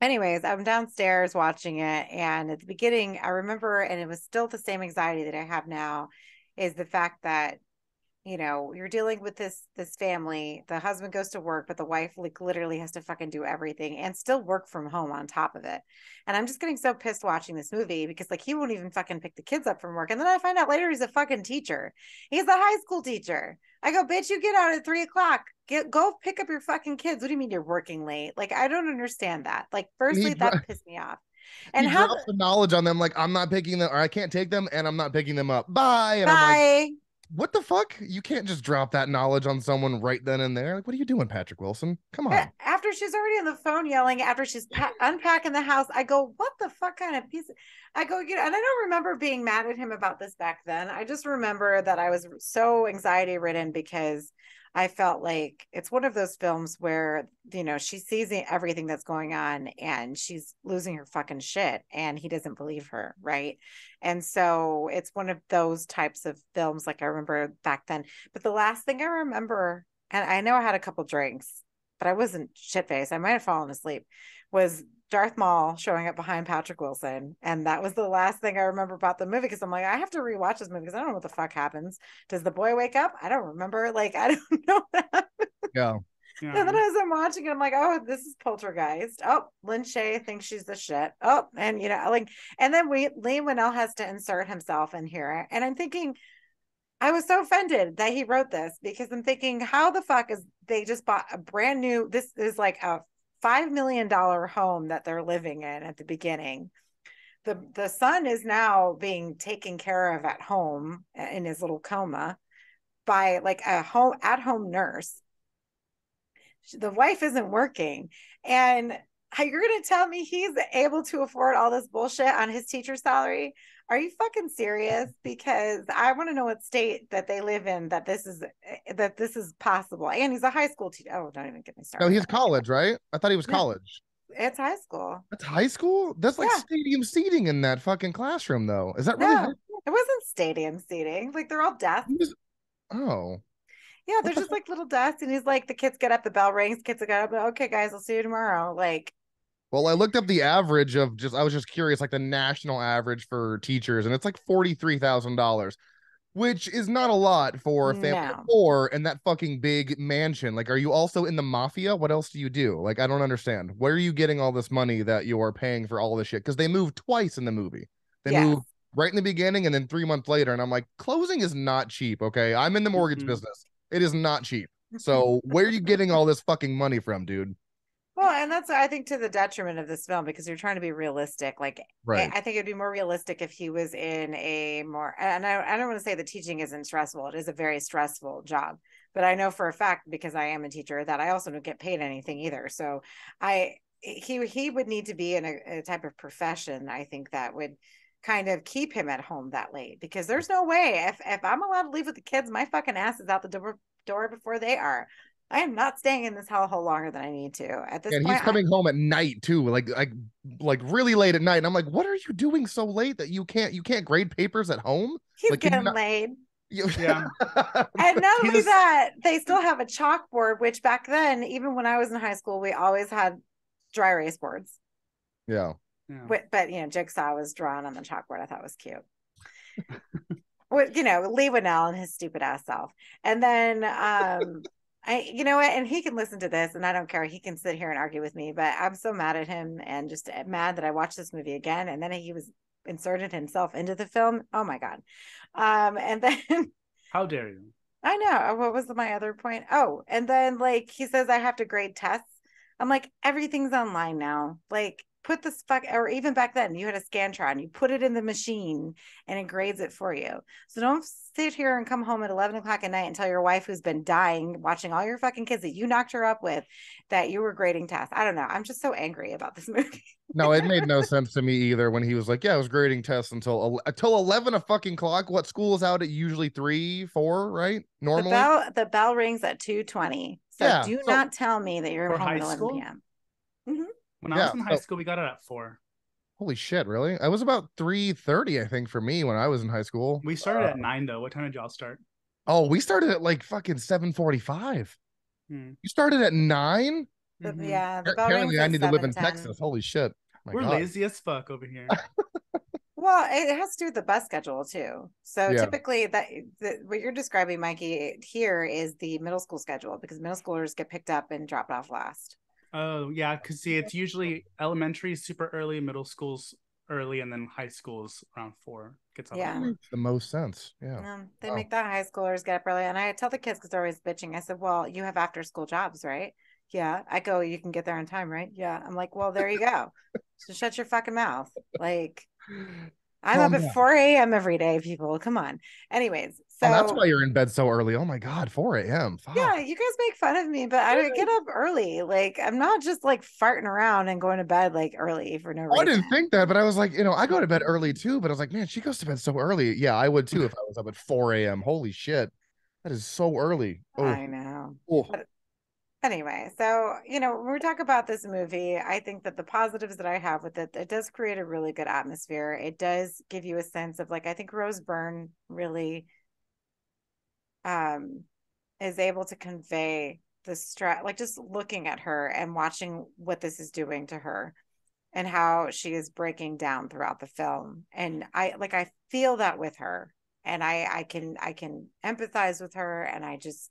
S1: anyways, I'm downstairs watching it. And at the beginning, I remember, and it was still the same anxiety that I have now, is the fact that you know you're dealing with this this family the husband goes to work but the wife like literally has to fucking do everything and still work from home on top of it. And i'm just getting so pissed watching this movie because like he won't even fucking pick the kids up from work. And then i find out later he's a fucking teacher. He's a high school teacher. I go bitch you get out at three o'clock. Get go pick up your fucking kids. What do you mean you're working late? Like i don't understand that. Like firstly that pissed me off.
S3: and drops the knowledge on them like i'm not picking them or i can't take them and i'm not picking them up. Bye. And
S1: bye.
S3: What the fuck? You can't just drop that knowledge on someone right then and there. Like, what are you doing, Patrick Wilson? Come on.
S1: After she's already on the phone yelling, after she's pa- unpacking the house, I go, what the fuck kind of piece? I go, you know, and I don't remember being mad at him about this back then. I just remember that I was so anxiety ridden because I felt like it's one of those films where, you know, she sees everything that's going on and she's losing her fucking shit and he doesn't believe her. Right. And so it's one of those types of films, like I remember back then. But the last thing I remember, and I know I had a couple drinks, but I wasn't shit faced. I might have fallen asleep, was Darth Maul showing up behind Patrick Wilson. And that was the last thing I remember about the movie because I'm like, I have to rewatch this movie because I don't know what the fuck happens. Does the boy wake up? I don't remember. Like, I don't know what
S3: happens. Yeah.
S1: Yeah. And then as I'm watching it, I'm like, oh, this is poltergeist. Oh, Lin Shaye thinks she's the shit. Oh, and you know, like, and then we Leigh Whannell has to insert himself in here. And I'm thinking, I was so offended that he wrote this because I'm thinking, how the fuck is they just bought a brand new this is like a five million dollar home that they're living in at the beginning. The the son is now being taken care of at home eh, in his little coma by like a home at home nurse. The wife isn't working. And uh, you're going to tell me he's able to afford all this bullshit on his teacher salary? Are you fucking serious? Because I want to know what state that they live in that this is eh, that this is possible. And he's a high school teacher. Oh, don't even get me started.
S3: No, he's college, right? I thought he was college.
S1: It's high school.
S3: That's high school. That's like yeah. stadium seating in that fucking classroom, though. Is that really? No,
S1: it wasn't stadium seating. Like they're all desks. Was...
S3: Oh.
S1: Yeah, they're just like little desks, and he's like, the kids get up, the bell rings, kids get up. Okay, guys, I'll see you tomorrow. Like,
S3: well, I looked up the average of just I was just curious, like the national average for teachers, and it's like forty three thousand dollars, which is not a lot for a family no. of four and that fucking big mansion. Like, are you also in the mafia? What else do you do? Like, I don't understand. Where are you getting all this money that you are paying for all this shit? Because they move twice in the movie. They yes. move right in the beginning and then three months later, and I'm like, closing is not cheap. Okay, I'm in the mortgage mm-hmm. business. It is not cheap. So where are you getting all this fucking money from, dude?
S1: Well, and that's I think to the detriment of this film because you're trying to be realistic. Like, right. I, think it'd be more realistic if he was in a more. And I, I don't want to say the teaching isn't stressful. It is a very stressful job, but I know for a fact because I am a teacher that I also don't get paid anything either. So I he he would need to be in a, a type of profession. I think that would kind of keep him at home that late because there's no way if if I'm allowed to leave with the kids, my fucking ass is out the door door before they are. I am not staying in this hellhole longer than I need to. At this
S3: and
S1: point,
S3: he's coming I... home at night too, like like like really late at night. And I'm like, what are you doing so late that you can't you can't grade papers at home?
S1: He's
S3: like,
S1: getting
S3: not...
S1: laid. Yeah. and not only that, they still have a chalkboard, which back then, even when I was in high school, we always had dry erase boards.
S3: Yeah.
S1: yeah. But, but you know, Jigsaw was drawn on the chalkboard. I thought was cute. with you know, Leigh Whannell and his stupid ass self. And then um I, you know what, and he can listen to this, and I don't care. He can sit here and argue with me, but I'm so mad at him and just eh, mad that I watched this movie again, and then he was inserted himself into the film. Oh my god! Um, and then
S2: how dare you?
S1: I know. What was my other point? Oh, and then like he says I have to grade tests. I'm like everything's online now. Like put this fuck or even back then you had a scantron you put it in the machine and it grades it for you. So don't sit here and come home at 11 o'clock at night and tell your wife who's been dying watching all your fucking kids that you knocked her up with that you were grading tests. I don't know. I'm just so angry about this movie.
S3: No it made no sense to me either when he was like yeah i was grading tests until until 11 a fucking clock. What school is out at usually three four right? Normally?
S1: the bell, the bell rings at 2.20 so yeah, do so, not tell me that you're home at 11 school? p.m
S2: mm-hmm. When I yeah, was in high school, we got it at four.
S3: Holy shit, really? I was about 3:30, I think, for me when I was in high school.
S2: We started uh, at nine though. What time did y'all start?
S3: Oh, we started at like fucking 745. Hmm. You started at 9
S1: mm-hmm. Yeah,
S3: apparently I need to live in Texas. Holy shit.
S2: My We're God. lazy as fuck over here.
S1: well, it has to do with the bus schedule too. So yeah. typically, that the, what you're describing, Mikey, here is the middle school schedule because middle schoolers get picked up and dropped off last.
S2: Oh yeah, because see, it's usually elementary super early, middle schools early, and then high schools around four. Gets
S3: yeah, makes the most sense. Yeah,
S1: um, they make the high schoolers get up early, and I tell the kids because they're always bitching. I said, "Well, you have after school jobs, right?" Yeah, I go. You can get there on time, right? Yeah, I'm like, well, there you go. so shut your fucking mouth. Like, I'm Calm up down. at 4 a.m. every day, people. Come on. Anyways, so
S3: oh, that's why you're in bed so early. Oh my god, 4 a.m.
S1: Yeah, you guys make fun of me, but I don't get up early. Like I'm not just like farting around and going to bed like early for no reason.
S3: Oh, I didn't think that, but I was like, you know, I go to bed early too. But I was like, man, she goes to bed so early. Yeah, I would too if I was up at 4 a.m. Holy shit, that is so early.
S1: Oh. I know. Oh. But anyway so you know when we talk about this movie i think that the positives that i have with it it does create a really good atmosphere. It does give you a sense of like i think rose byrne really um is able to convey the stress like just looking at her and watching what this is doing to her and how she is breaking down throughout the film. And i like i feel that with her and i i can i can empathize with her and i just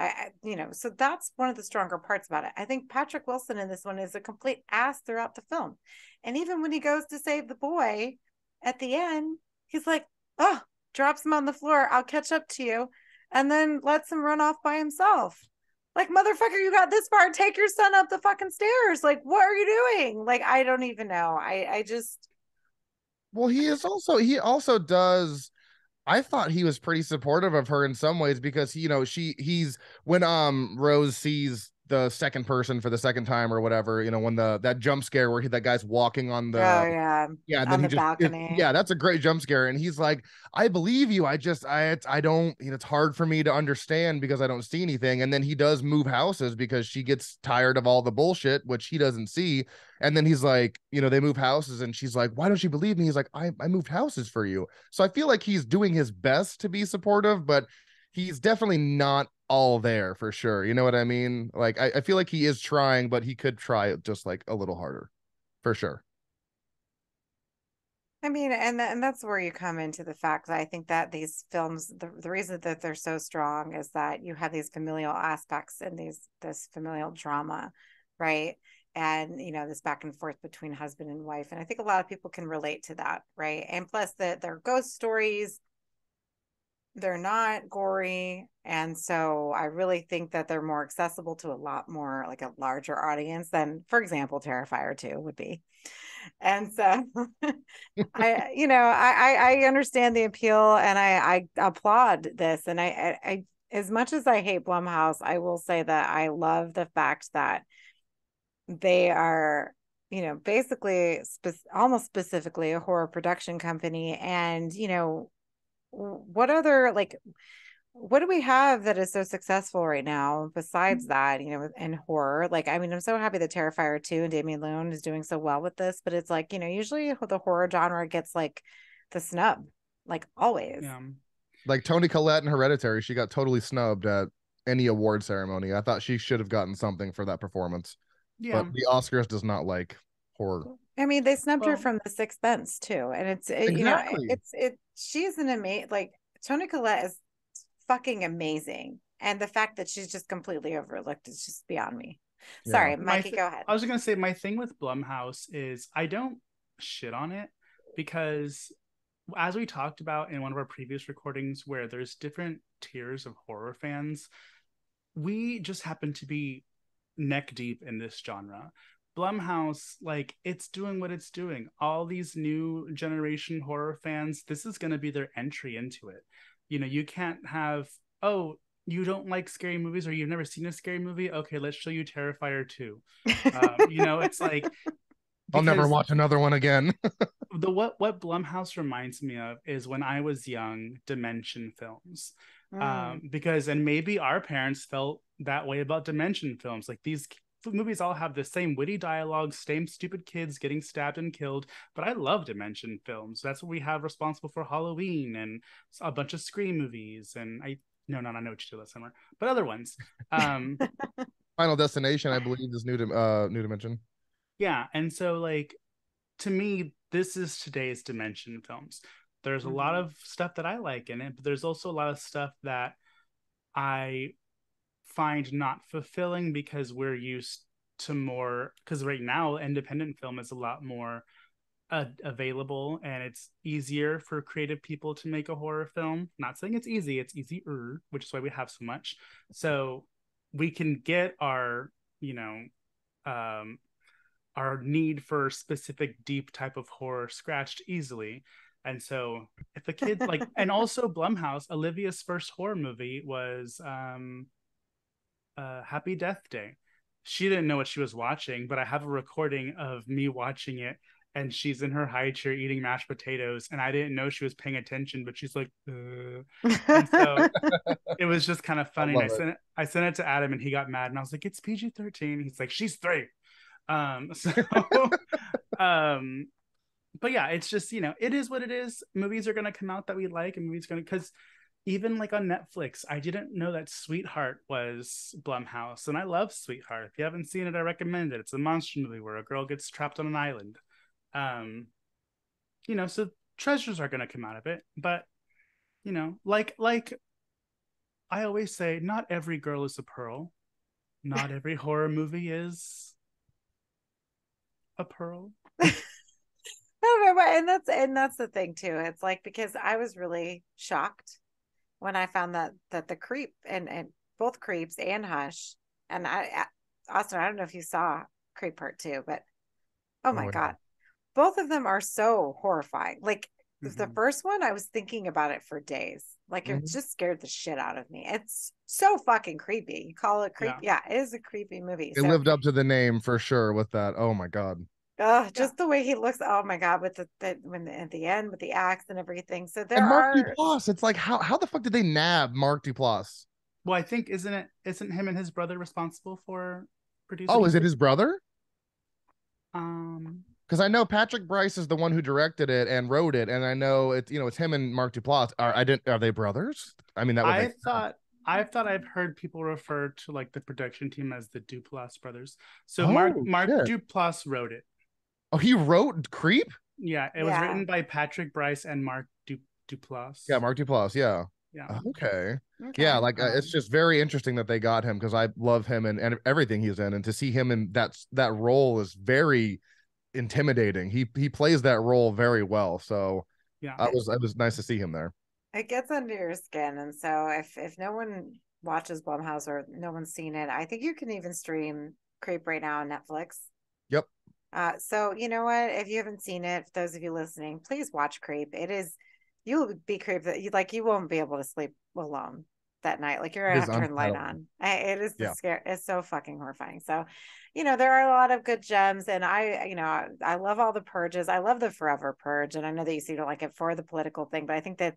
S1: I, you know, so that's one of the stronger parts about it. I think Patrick Wilson in this one is a complete ass throughout the film. And even when he goes to save the boy at the end, he's like, oh, drops him on the floor. I'll catch up to you. And then lets him run off by himself. Like, motherfucker, you got this far. Take your son up the fucking stairs. Like, what are you doing? Like, I don't even know. I, I just.
S3: Well, he is also, he also does I thought he was pretty supportive of her in some ways because you know she he's when um Rose sees the second person for the second time or whatever you know when the that jump scare where he, that guy's walking on the
S1: oh yeah.
S3: Yeah
S1: on the
S3: just,
S1: balcony.
S3: it, yeah that's a great jump scare and he's like I believe you I just I I don't you know it's hard for me to understand because I don't see anything and then he does move houses because she gets tired of all the bullshit which he doesn't see and then he's like you know they move houses and she's like why don't you believe me? He's like I I moved houses for you. So I feel like he's doing his best to be supportive but he's definitely not all there for sure. You know what I mean? Like I, I feel like he is trying, but he could try just like a little harder, for sure.
S1: I mean, and and that's where you come into the fact that I think that these films, the, the reason that they're so strong is that you have these familial aspects and these this familial drama, right? And you know this back and forth between husband and wife, and I think a lot of people can relate to that, right? And plus, that they're ghost stories, they're not gory and so i really think that they're more accessible to a lot more like a larger audience than for example terrifier 2 would be. And so i you know I, I understand the appeal and i i applaud this and I, I i as much as i hate blumhouse i will say that i love the fact that they are you know basically spe- almost specifically a horror production company and you know what other like what do we have that is so successful right now besides mm. that you know in horror? Like i mean i'm so happy that terrifier 2 and damien leone is doing so well with this but it's like you know usually the horror genre gets like the snub like always. Yeah.
S3: like toni collette and hereditary she got totally snubbed at any award ceremony. I thought she should have gotten something for that performance yeah. but the oscars does not like horror
S1: I mean, they snubbed well, her from The Sixth Sense too, and it's it, exactly. you know it's it. She's an amazing like Toni Collette is fucking amazing, and the fact that she's just completely overlooked is just beyond me. Yeah. Sorry, Mikey, th- go ahead.
S2: I was gonna say my thing with Blumhouse is I don't shit on it because as we talked about in one of our previous recordings where there's different tiers of horror fans we just happen to be neck deep in this genre Blumhouse, like it's doing what it's doing. All these new generation horror fans, this is going to be their entry into it. You know, you can't have, oh, you don't like scary movies or you've never seen a scary movie. Okay, let's show you Terrifier 2. Um, you know, it's like,
S3: I'll never watch another one again.
S2: the what what Blumhouse reminds me of is when I was young, Dimension films. Mm. Um, because and maybe our parents felt that way about Dimension films. Like these movies all have the same witty dialogue, same stupid kids getting stabbed and killed. But I love Dimension films. That's what we have responsible for Halloween and a bunch of Scream movies. And I no, no, I know what you do last summer, but other ones. Um,
S3: Final Destination, I believe, is new to uh, New Dimension.
S2: Yeah, and so like to me, this is today's Dimension films. There's mm-hmm. a lot mm-hmm. of stuff that I like in it, but there's also a lot of stuff that I find not fulfilling because we're used to more because right now independent film is a lot more uh, available and it's easier for creative people to make a horror film. Not saying it's easy it's easier which is why we have so much. So we can get our you know um our need for specific deep type of horror scratched easily. And so if a kid like and also blumhouse olivia's first horror movie was um uh, Happy Death Day. She didn't know what she was watching, but I have a recording of me watching it and she's in her high chair eating mashed potatoes and i didn't know she was paying attention but she's like uh. so it was just kind of funny I, I sent it. i sent it to adam and he got mad and i was like it's pg-13 he's like she's three um so um but yeah it's just you know it is what it is movies are going to come out that we like and movies going to because even like on Netflix, I didn't know that Sweetheart was Blumhouse, and I love Sweetheart. If you haven't seen it, I recommend it. It's a monster movie where a girl gets trapped on an island. Um, you know, so treasures are going to come out of it, but you know, like like I always say, not every girl is a pearl. Not every horror movie is a pearl.
S1: and that's and that's the thing too. It's like because I was really shocked when I found that that the creep and and both creeps and hush and I Austin I don't know if you saw creep part two but oh my oh, god. both of them are so horrifying. Like mm-hmm. the first one I was thinking about it for days. Like mm-hmm. it just scared the shit out of me. It's so fucking creepy. You call it creepy yeah, yeah it is a creepy movie.
S3: It so. lived up to the name for sure with that. Oh my god
S1: Oh, just yeah. the way he looks. Oh my god, with the, the when the, at the end with the axe and everything. So there and Mark are
S3: Duplass. It's like how how the fuck did they nab Mark Duplass?
S2: Well, I think isn't it isn't him and his brother responsible for producing?
S3: Oh, is it his brother?
S2: Um,
S3: because I know Patrick Brice is the one who directed it and wrote it, and I know it's you know it's him and Mark Duplass. Are I didn't are they brothers? I mean that
S2: I thought. I thought I've heard people refer to like the production team as the Duplass brothers. So oh, Mark Mark shit. Duplass wrote it.
S3: Oh, he wrote Creep.
S2: Yeah, it was written by Patrick Brice and Mark du- Duplass.
S3: Yeah, Mark Duplass. Yeah.
S2: Yeah.
S3: Okay. okay. Yeah, like uh, it's just very interesting that they got him because I love him and, and everything he's in, and to see him in that that role is very intimidating. He he plays that role very well. So
S2: yeah,
S3: I was it was nice to see him there.
S1: It gets under your skin, and so if if no one watches Blumhouse or no one's seen it, I think you can even stream Creep right now on Netflix.
S3: Yep.
S1: Uh, so you know what? If you haven't seen it, those of you listening, please watch Creep. It is you'll be creeped that you like you won't be able to sleep alone that night. Like you're gonna have to turn light on. I, it is yeah. scare. It's so fucking horrifying. So, you know, there are a lot of good gems, and I, you know, I, I love all the purges. I love the Forever Purge, and I know that you see don't like it for the political thing, but I think that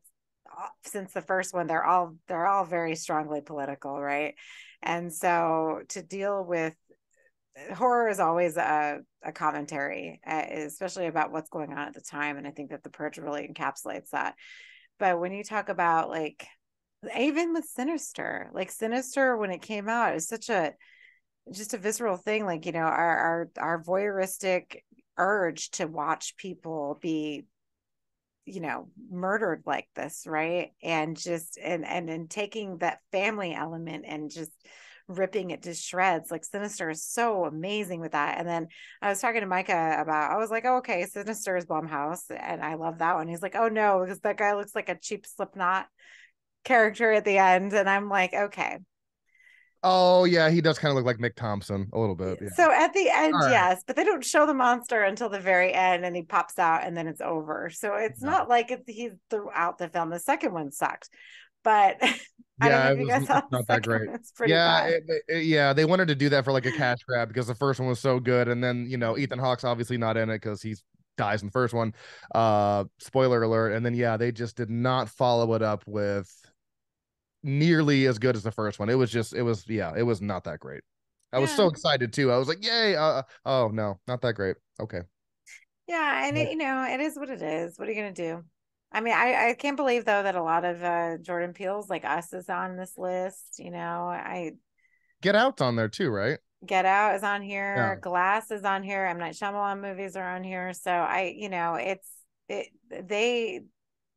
S1: uh, since the first one, they're all they're all very strongly political, right? And so to deal with horror is always a, a commentary, uh, especially about what's going on at the time. And I think that the purge really encapsulates that. But when you talk about like, even with Sinister, like Sinister, when it came out, it's such a just a visceral thing. Like, you know, our our our voyeuristic urge to watch people be you know murdered like this right and just and and and taking that family element and just ripping it to shreds. Like Sinister is so amazing with that. And then I was talking to Micah about, I was like, oh, okay, Sinister is Blumhouse. And I love that one. He's like, oh no, because that guy looks like a cheap Slipknot character at the end. And I'm like, okay.
S3: Oh yeah, he does kind of look like Mick Thompson a little bit. Yeah.
S1: So at the end,
S3: right.
S1: yes, but they don't show the monster until the very end, and he pops out, and then it's over. So it's
S3: Yeah.
S1: not like it's, he's throughout the film. The second one sucked, but I
S3: Yeah,
S1: don't know
S3: it was not that great.
S1: one. It's pretty
S3: yeah, it- it- yeah, they wanted to do that for like a cash grab because the first one was so good, and then you know Ethan Hawke's obviously not in it because he's dies in the first one. Uh, spoiler alert! And then yeah, they just did not follow it up with nearly as good as the first one. It was just, it was yeah, it was not that great. I was so excited too. I was like, yay! Uh, oh no, not that great. Okay.
S1: Yeah, and it, you know, it is what it is. What are you gonna do? I mean, I I can't believe though that a lot of uh Jordan Peele's like us is on this list. You know, I
S3: Get Out's on there too, right?
S1: Get Out is on here,
S3: Yeah.
S1: Glass is on here, M Night Shyamalan movies are on here. So I, you know, it's it they,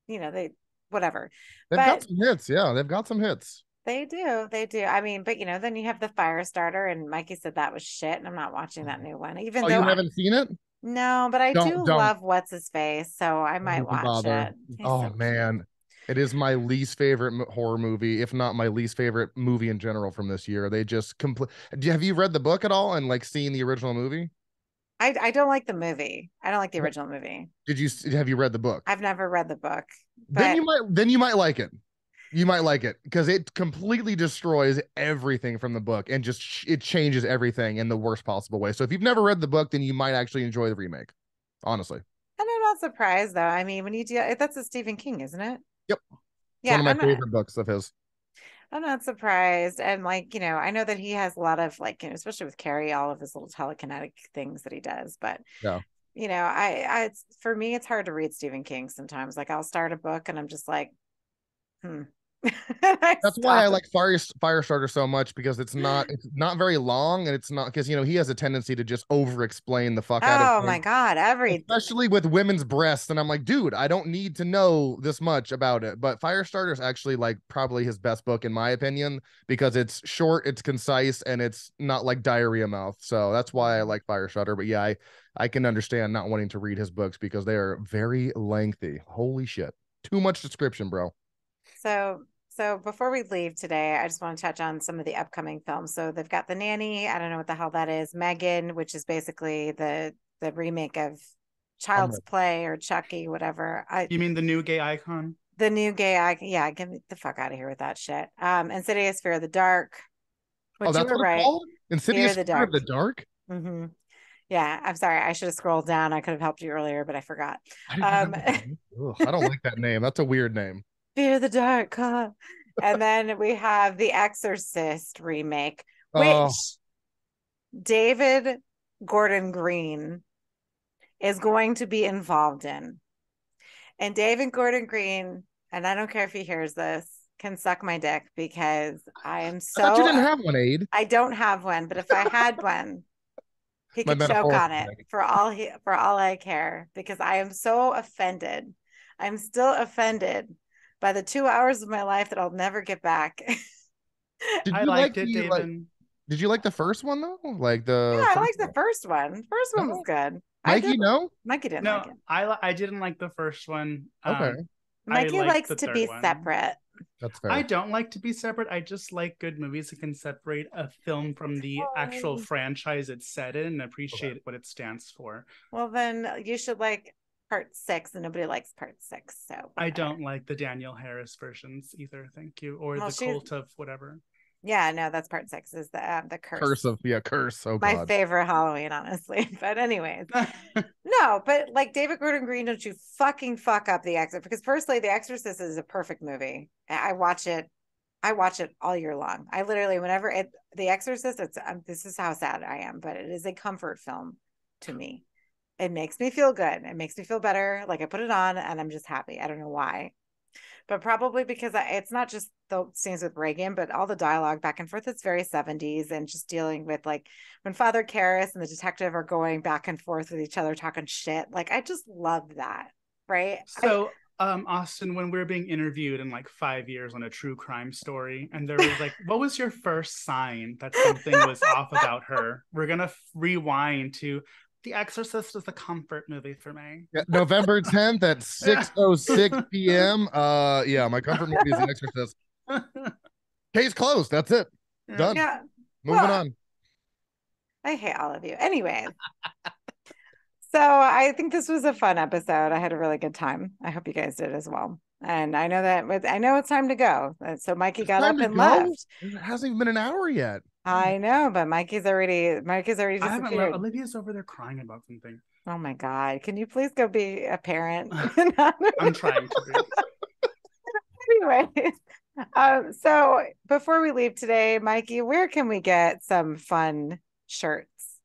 S1: you know, they whatever
S3: They've got some hits. Yeah, they've got some hits.
S1: they do, they do. I mean, but you know, then you have the Firestarter, and Mikey said that was shit, and I'm not watching that new one, even
S3: Oh,
S1: though
S3: you haven't seen it?
S1: No, but I
S3: Don't-
S1: do
S3: don't.
S1: love what's his face, so I might watch
S3: bother.
S1: it. He's
S3: Oh
S1: so
S3: man, it is my least favorite horror movie, if not my least favorite movie in general from this year. They just complete. Have you read the book at all and like seen the original movie?
S1: I I don't like the movie. I don't like the original movie.
S3: Did you have you read the book?
S1: I've never read the book.
S3: then you might then you might like it. You might like it because it completely destroys everything from the book and just it changes everything in the worst possible way. So if you've never read the book, then you might actually enjoy the remake. Honestly,
S1: And I'm not surprised though. I mean, when you do eh, that's a Stephen King, isn't it?
S3: Yep. it's
S1: Yeah,
S3: one of my
S1: I'm not,
S3: favorite books of his.
S1: I'm not surprised. And like, you know, I know that he has a lot of like, you know, especially with Carrie, all of his little telekinetic things that he does. But
S3: Yeah.
S1: you know, I, I it's for me, it's hard to read Stephen King sometimes. Like I'll start a book and I'm just like, hmm.
S3: That's why I like Fire Firestarter so much because it's not it's not very long and it's not because you know he has a tendency to just over explain the fuck out of
S1: Oh my god, everything.
S3: especially with women's breasts and I'm like dude I don't need to know this much about it. But Firestarter is actually like probably his best book in my opinion because it's short it's concise and it's not like diarrhea mouth. So that's why I like Firestarter but yeah I I can understand not wanting to read his books because they are very lengthy. Holy shit. Too much description bro
S1: So, so before we leave today, I just want to touch on some of the upcoming films. So they've got The Nanny. I don't know what the hell that is. Megan, which is basically the the remake of Child's
S3: ready.
S1: Play or Chucky, whatever. I
S2: You mean the new gay icon?
S1: the new gay. I yeah, get me the fuck out of here with that shit. Um, Insidious, Fear of the Dark. Which
S3: oh that's
S1: you were
S3: what it's
S1: right.
S3: called Insidious
S1: the
S3: Fear of the
S1: Dark.
S3: Dark
S1: hmm Yeah, I'm sorry. I should have scrolled down. I could have helped you earlier, but I forgot.
S3: I,
S1: Um,
S3: remember that name. Ugh, I don't like that name. That's a weird name.
S1: Fear the Dark. huh? and then we have the Exorcist remake, oh. which
S3: Oh,
S1: David Gordon Green is going to be involved in. And David Gordon Green, and I don't care if he hears this, can suck my dick because I am
S3: so. I you didn't have one, Ade.
S1: I don't have one, but if I had one, he
S3: My
S1: could choke on it for all he for all I care because I am so offended. I'm still offended by the two hours of my life that I'll never get back.
S3: Did
S2: I
S3: you
S2: liked
S3: like
S2: it,
S3: the,
S2: David.
S3: like, Did you like the first one though? Like the
S1: yeah, I
S3: first
S1: liked the
S3: one?
S1: first one. First one was
S3: No.
S1: good. I
S3: Mikey,
S1: did,
S3: no?
S1: Mikey didn't
S2: no,
S1: like it.
S2: I I didn't like the first one.
S3: Okay.
S2: Um, I
S1: Mikey likes to be
S2: one.
S1: separate.
S3: That's fair.
S2: I don't like to be separate. I just like good movies that can separate a film from the actual franchise it's set in and appreciate what it stands for.
S1: Well, then you should like part six, and nobody likes part six. So
S2: I don't like the Danielle Harris versions either. Thank you. Or
S1: Well,
S2: the
S1: she's-
S2: cult of whatever.
S1: Yeah, no, that's part six. Is the uh, the curse.
S3: curse of yeah, curse. Oh
S1: my
S3: god.
S1: favorite Halloween, honestly. But anyways, no, but like David Gordon Green, don't you fucking fuck up the Exorcist? Because personally, The Exorcist is a perfect movie. I I watch it. I watch it all year long. I literally, whenever it, The Exorcist, it's um, this is how sad I am, but it is a comfort film to me. It makes me feel good. It makes me feel better. Like I put it on and I'm just happy. I don't know why, but probably because I, it's not just the scenes with Regan, but all the dialogue back and forth. It's very 70s and just dealing with like when Father Karras and the detective are going back and forth with each other talking shit. Like I just love that. Right. I-
S2: So, um, Austin, when we're being interviewed in like five years on a true crime story, and there was like, what was your first sign that something was off about her? We're gonna f- rewind to The Exorcist is a comfort movie for me.
S3: Yeah, November 10th at 6:06 p.m. Uh yeah, my comfort movie is The Exorcist. Case closed. That's it. Done.
S1: Yeah.
S3: Moving
S1: Well,
S3: on.
S1: I hate all of you. Anyway. so I think this was a fun episode. I had a really good time. I hope you guys did as well. And I know that with I know it's time to go. Uh, So Mikey
S3: It's
S1: got up and
S3: go?
S1: left.
S3: It hasn't even been an hour yet.
S1: I know, but Mikey's already Mikey's already disappeared.
S2: Olivia's over there crying about something.
S1: Oh my god. Can you please go be a parent?
S2: I'm trying to. Be.
S1: Anyways, um, so before we leave today, Mikey, where can we get some fun shirts?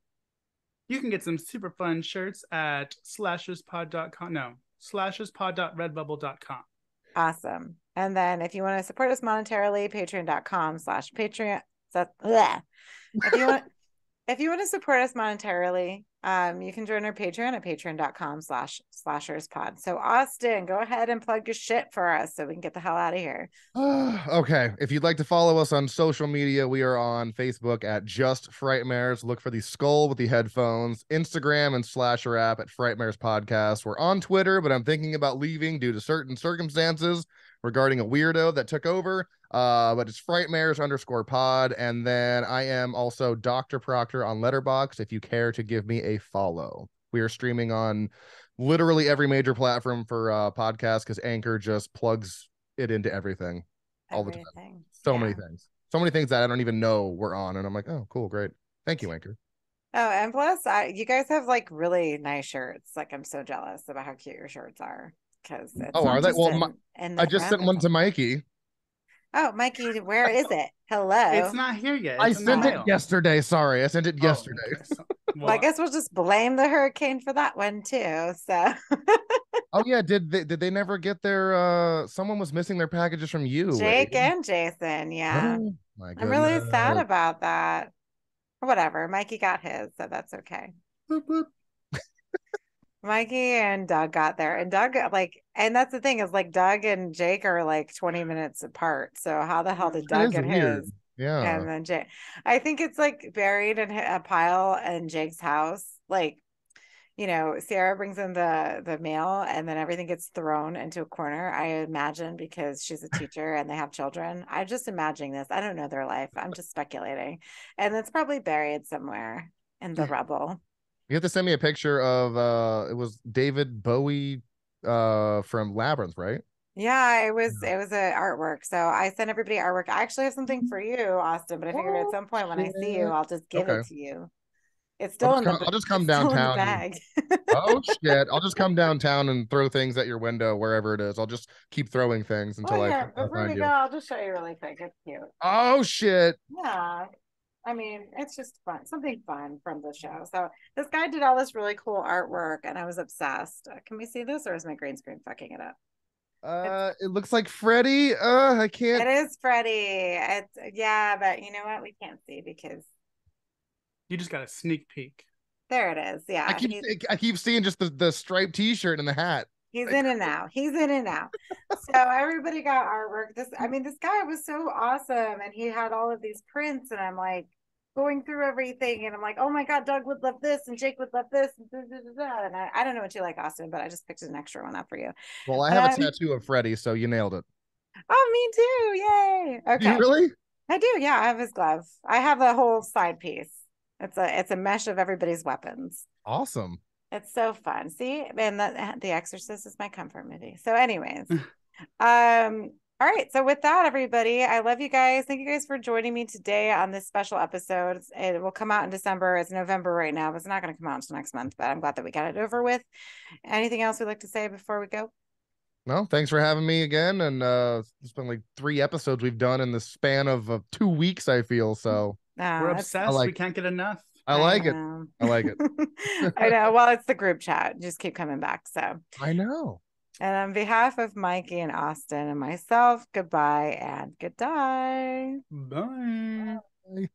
S2: You can get some super fun shirts at slasherspod.com. No, slasherspod.redbubble.com.
S1: Awesome. And then if you want to support us monetarily, patreon.com slash patreon. So, bleh. if you want if you want to support us monetarily, um, you can join our Patreon at patreon.com slash slasherspod. So Austin, go ahead and plug your shit for us so we can get the hell out of here.
S3: okay. If you'd like to follow us on social media, we are on Facebook at Just Frightmares. Look for the skull with the headphones. Instagram and Slasher app at Frightmares Podcast. We're on Twitter, but I'm thinking about leaving due to certain circumstances regarding a weirdo that took over. Uh, but it's Frightmares underscore pod. And then I am also Dr. Proctor on Letterboxd if you care to give me a follow. We are streaming on literally every major platform for uh podcasts because Anchor just plugs it into everything all the time. So
S1: Yeah.
S3: many things. So many things that I don't even know we're on. And I'm like, oh, cool, great. Thank you, Anchor.
S1: Oh, and plus, I, you guys have like really nice shirts. Like, I'm so jealous about how cute your shirts are. Because
S3: Oh, are they? Well, my-
S1: and
S3: I just sent one to Mikey.
S1: Oh, Mikey, where is it? Hello.
S2: It's not here yet.
S3: I
S2: It's in the
S3: sent it
S2: mail.
S3: yesterday. Sorry, I sent it
S2: Oh,
S3: yesterday.
S2: okay. So-
S1: well, I guess we'll just blame the hurricane for that one too. So,
S3: Oh yeah, did they did they never get their uh someone was missing their packages from you?
S1: Jake
S3: Wade.
S1: and Jason, yeah,
S3: Oh, my
S1: I'm really sad about that. Whatever, Mikey got his, so that's okay.
S2: boop, boop.
S1: Mikey and Doug got there, and Doug like, and that's the thing is like Doug and Jake are like 20 minutes apart. So how the hell did
S3: That
S1: Doug get
S3: weird.
S1: his?
S3: Yeah.
S1: and then Jake. I think it's like buried in a pile in Jake's house. Like, you know, Sarah brings in the the mail, and then everything gets thrown into a corner. I imagine because she's a teacher and they have children. I'm just imagining this. I don't know their life. I'm just speculating, and it's probably buried somewhere in the rubble.
S3: You have to send me a picture of uh it was David Bowie uh from Labyrinth, right?
S1: Yeah, it was it was an artwork. So I sent everybody artwork. I actually have something for you, Austin, but I figured at
S3: Oh,
S1: some point when I see you. I'll just give
S3: Okay.
S1: it to you. It's still
S3: I'll
S1: in
S3: just
S1: the
S3: come, I'll just come
S1: it's still in the
S3: downtown. and-
S1: bag.
S3: oh shit. I'll just come downtown and throw things at your window wherever it is. I'll just keep throwing things until
S1: Well,
S3: I
S1: yeah,
S3: I
S1: before
S3: find
S1: we
S3: you.
S1: go, I'll just show you really quick. It's cute.
S3: Oh shit.
S1: Yeah. I mean, it's just fun, something fun from the show. So this guy did all this really cool artwork, and I was obsessed. Uh, can we see this, or is my green screen fucking it up?
S3: Uh it looks like Freddy. Uh I can't
S1: It is Freddy. It's yeah, but you know what? We can't see because
S2: You just got a sneak peek.
S1: there it is. Yeah,
S3: I keep I keep seeing just the, the striped t-shirt and the hat.
S1: He's in and out. He's in and out. So everybody got artwork. This, I mean, this guy was so awesome, and he had all of these prints, and I'm like going through everything, and I'm like, oh my god, Doug would love this, and Jake would love this, and, da, da, da, and I, I don't know what you like, Austin, but I just picked an extra one up for you.
S3: Well, I have a
S1: Um,
S3: tattoo of Freddy, so you nailed it.
S1: Oh, me too! Yay!
S3: Do
S1: Okay,
S3: you really?
S1: I do. Yeah, I have his glove. I have a whole side piece. It's a it's a mesh of everybody's weapons.
S3: Awesome.
S1: It's so fun. See, and the The Exorcist is my comfort movie. So, anyways, um, all right. So, with that, everybody, I love you guys. Thank you guys for joining me today on this special episode. It will come out in December. It's November right now, but it's not going to come out until next month. But I'm glad that we got it over with. Anything else we'd like to say before we go?
S3: No, thanks for having me again. And uh it's been like three episodes we've done in the span of uh, two weeks, I feel. So
S1: No,
S2: We're obsessed.
S3: like-
S2: we can't get enough.
S3: I like it.
S1: Um,
S3: I like it.
S1: I know. Well, it's the group chat. Just keep coming back. So,
S3: I know.
S1: and on behalf of Mikey and Austin and myself, goodbye and good day.
S2: Bye.
S3: Bye.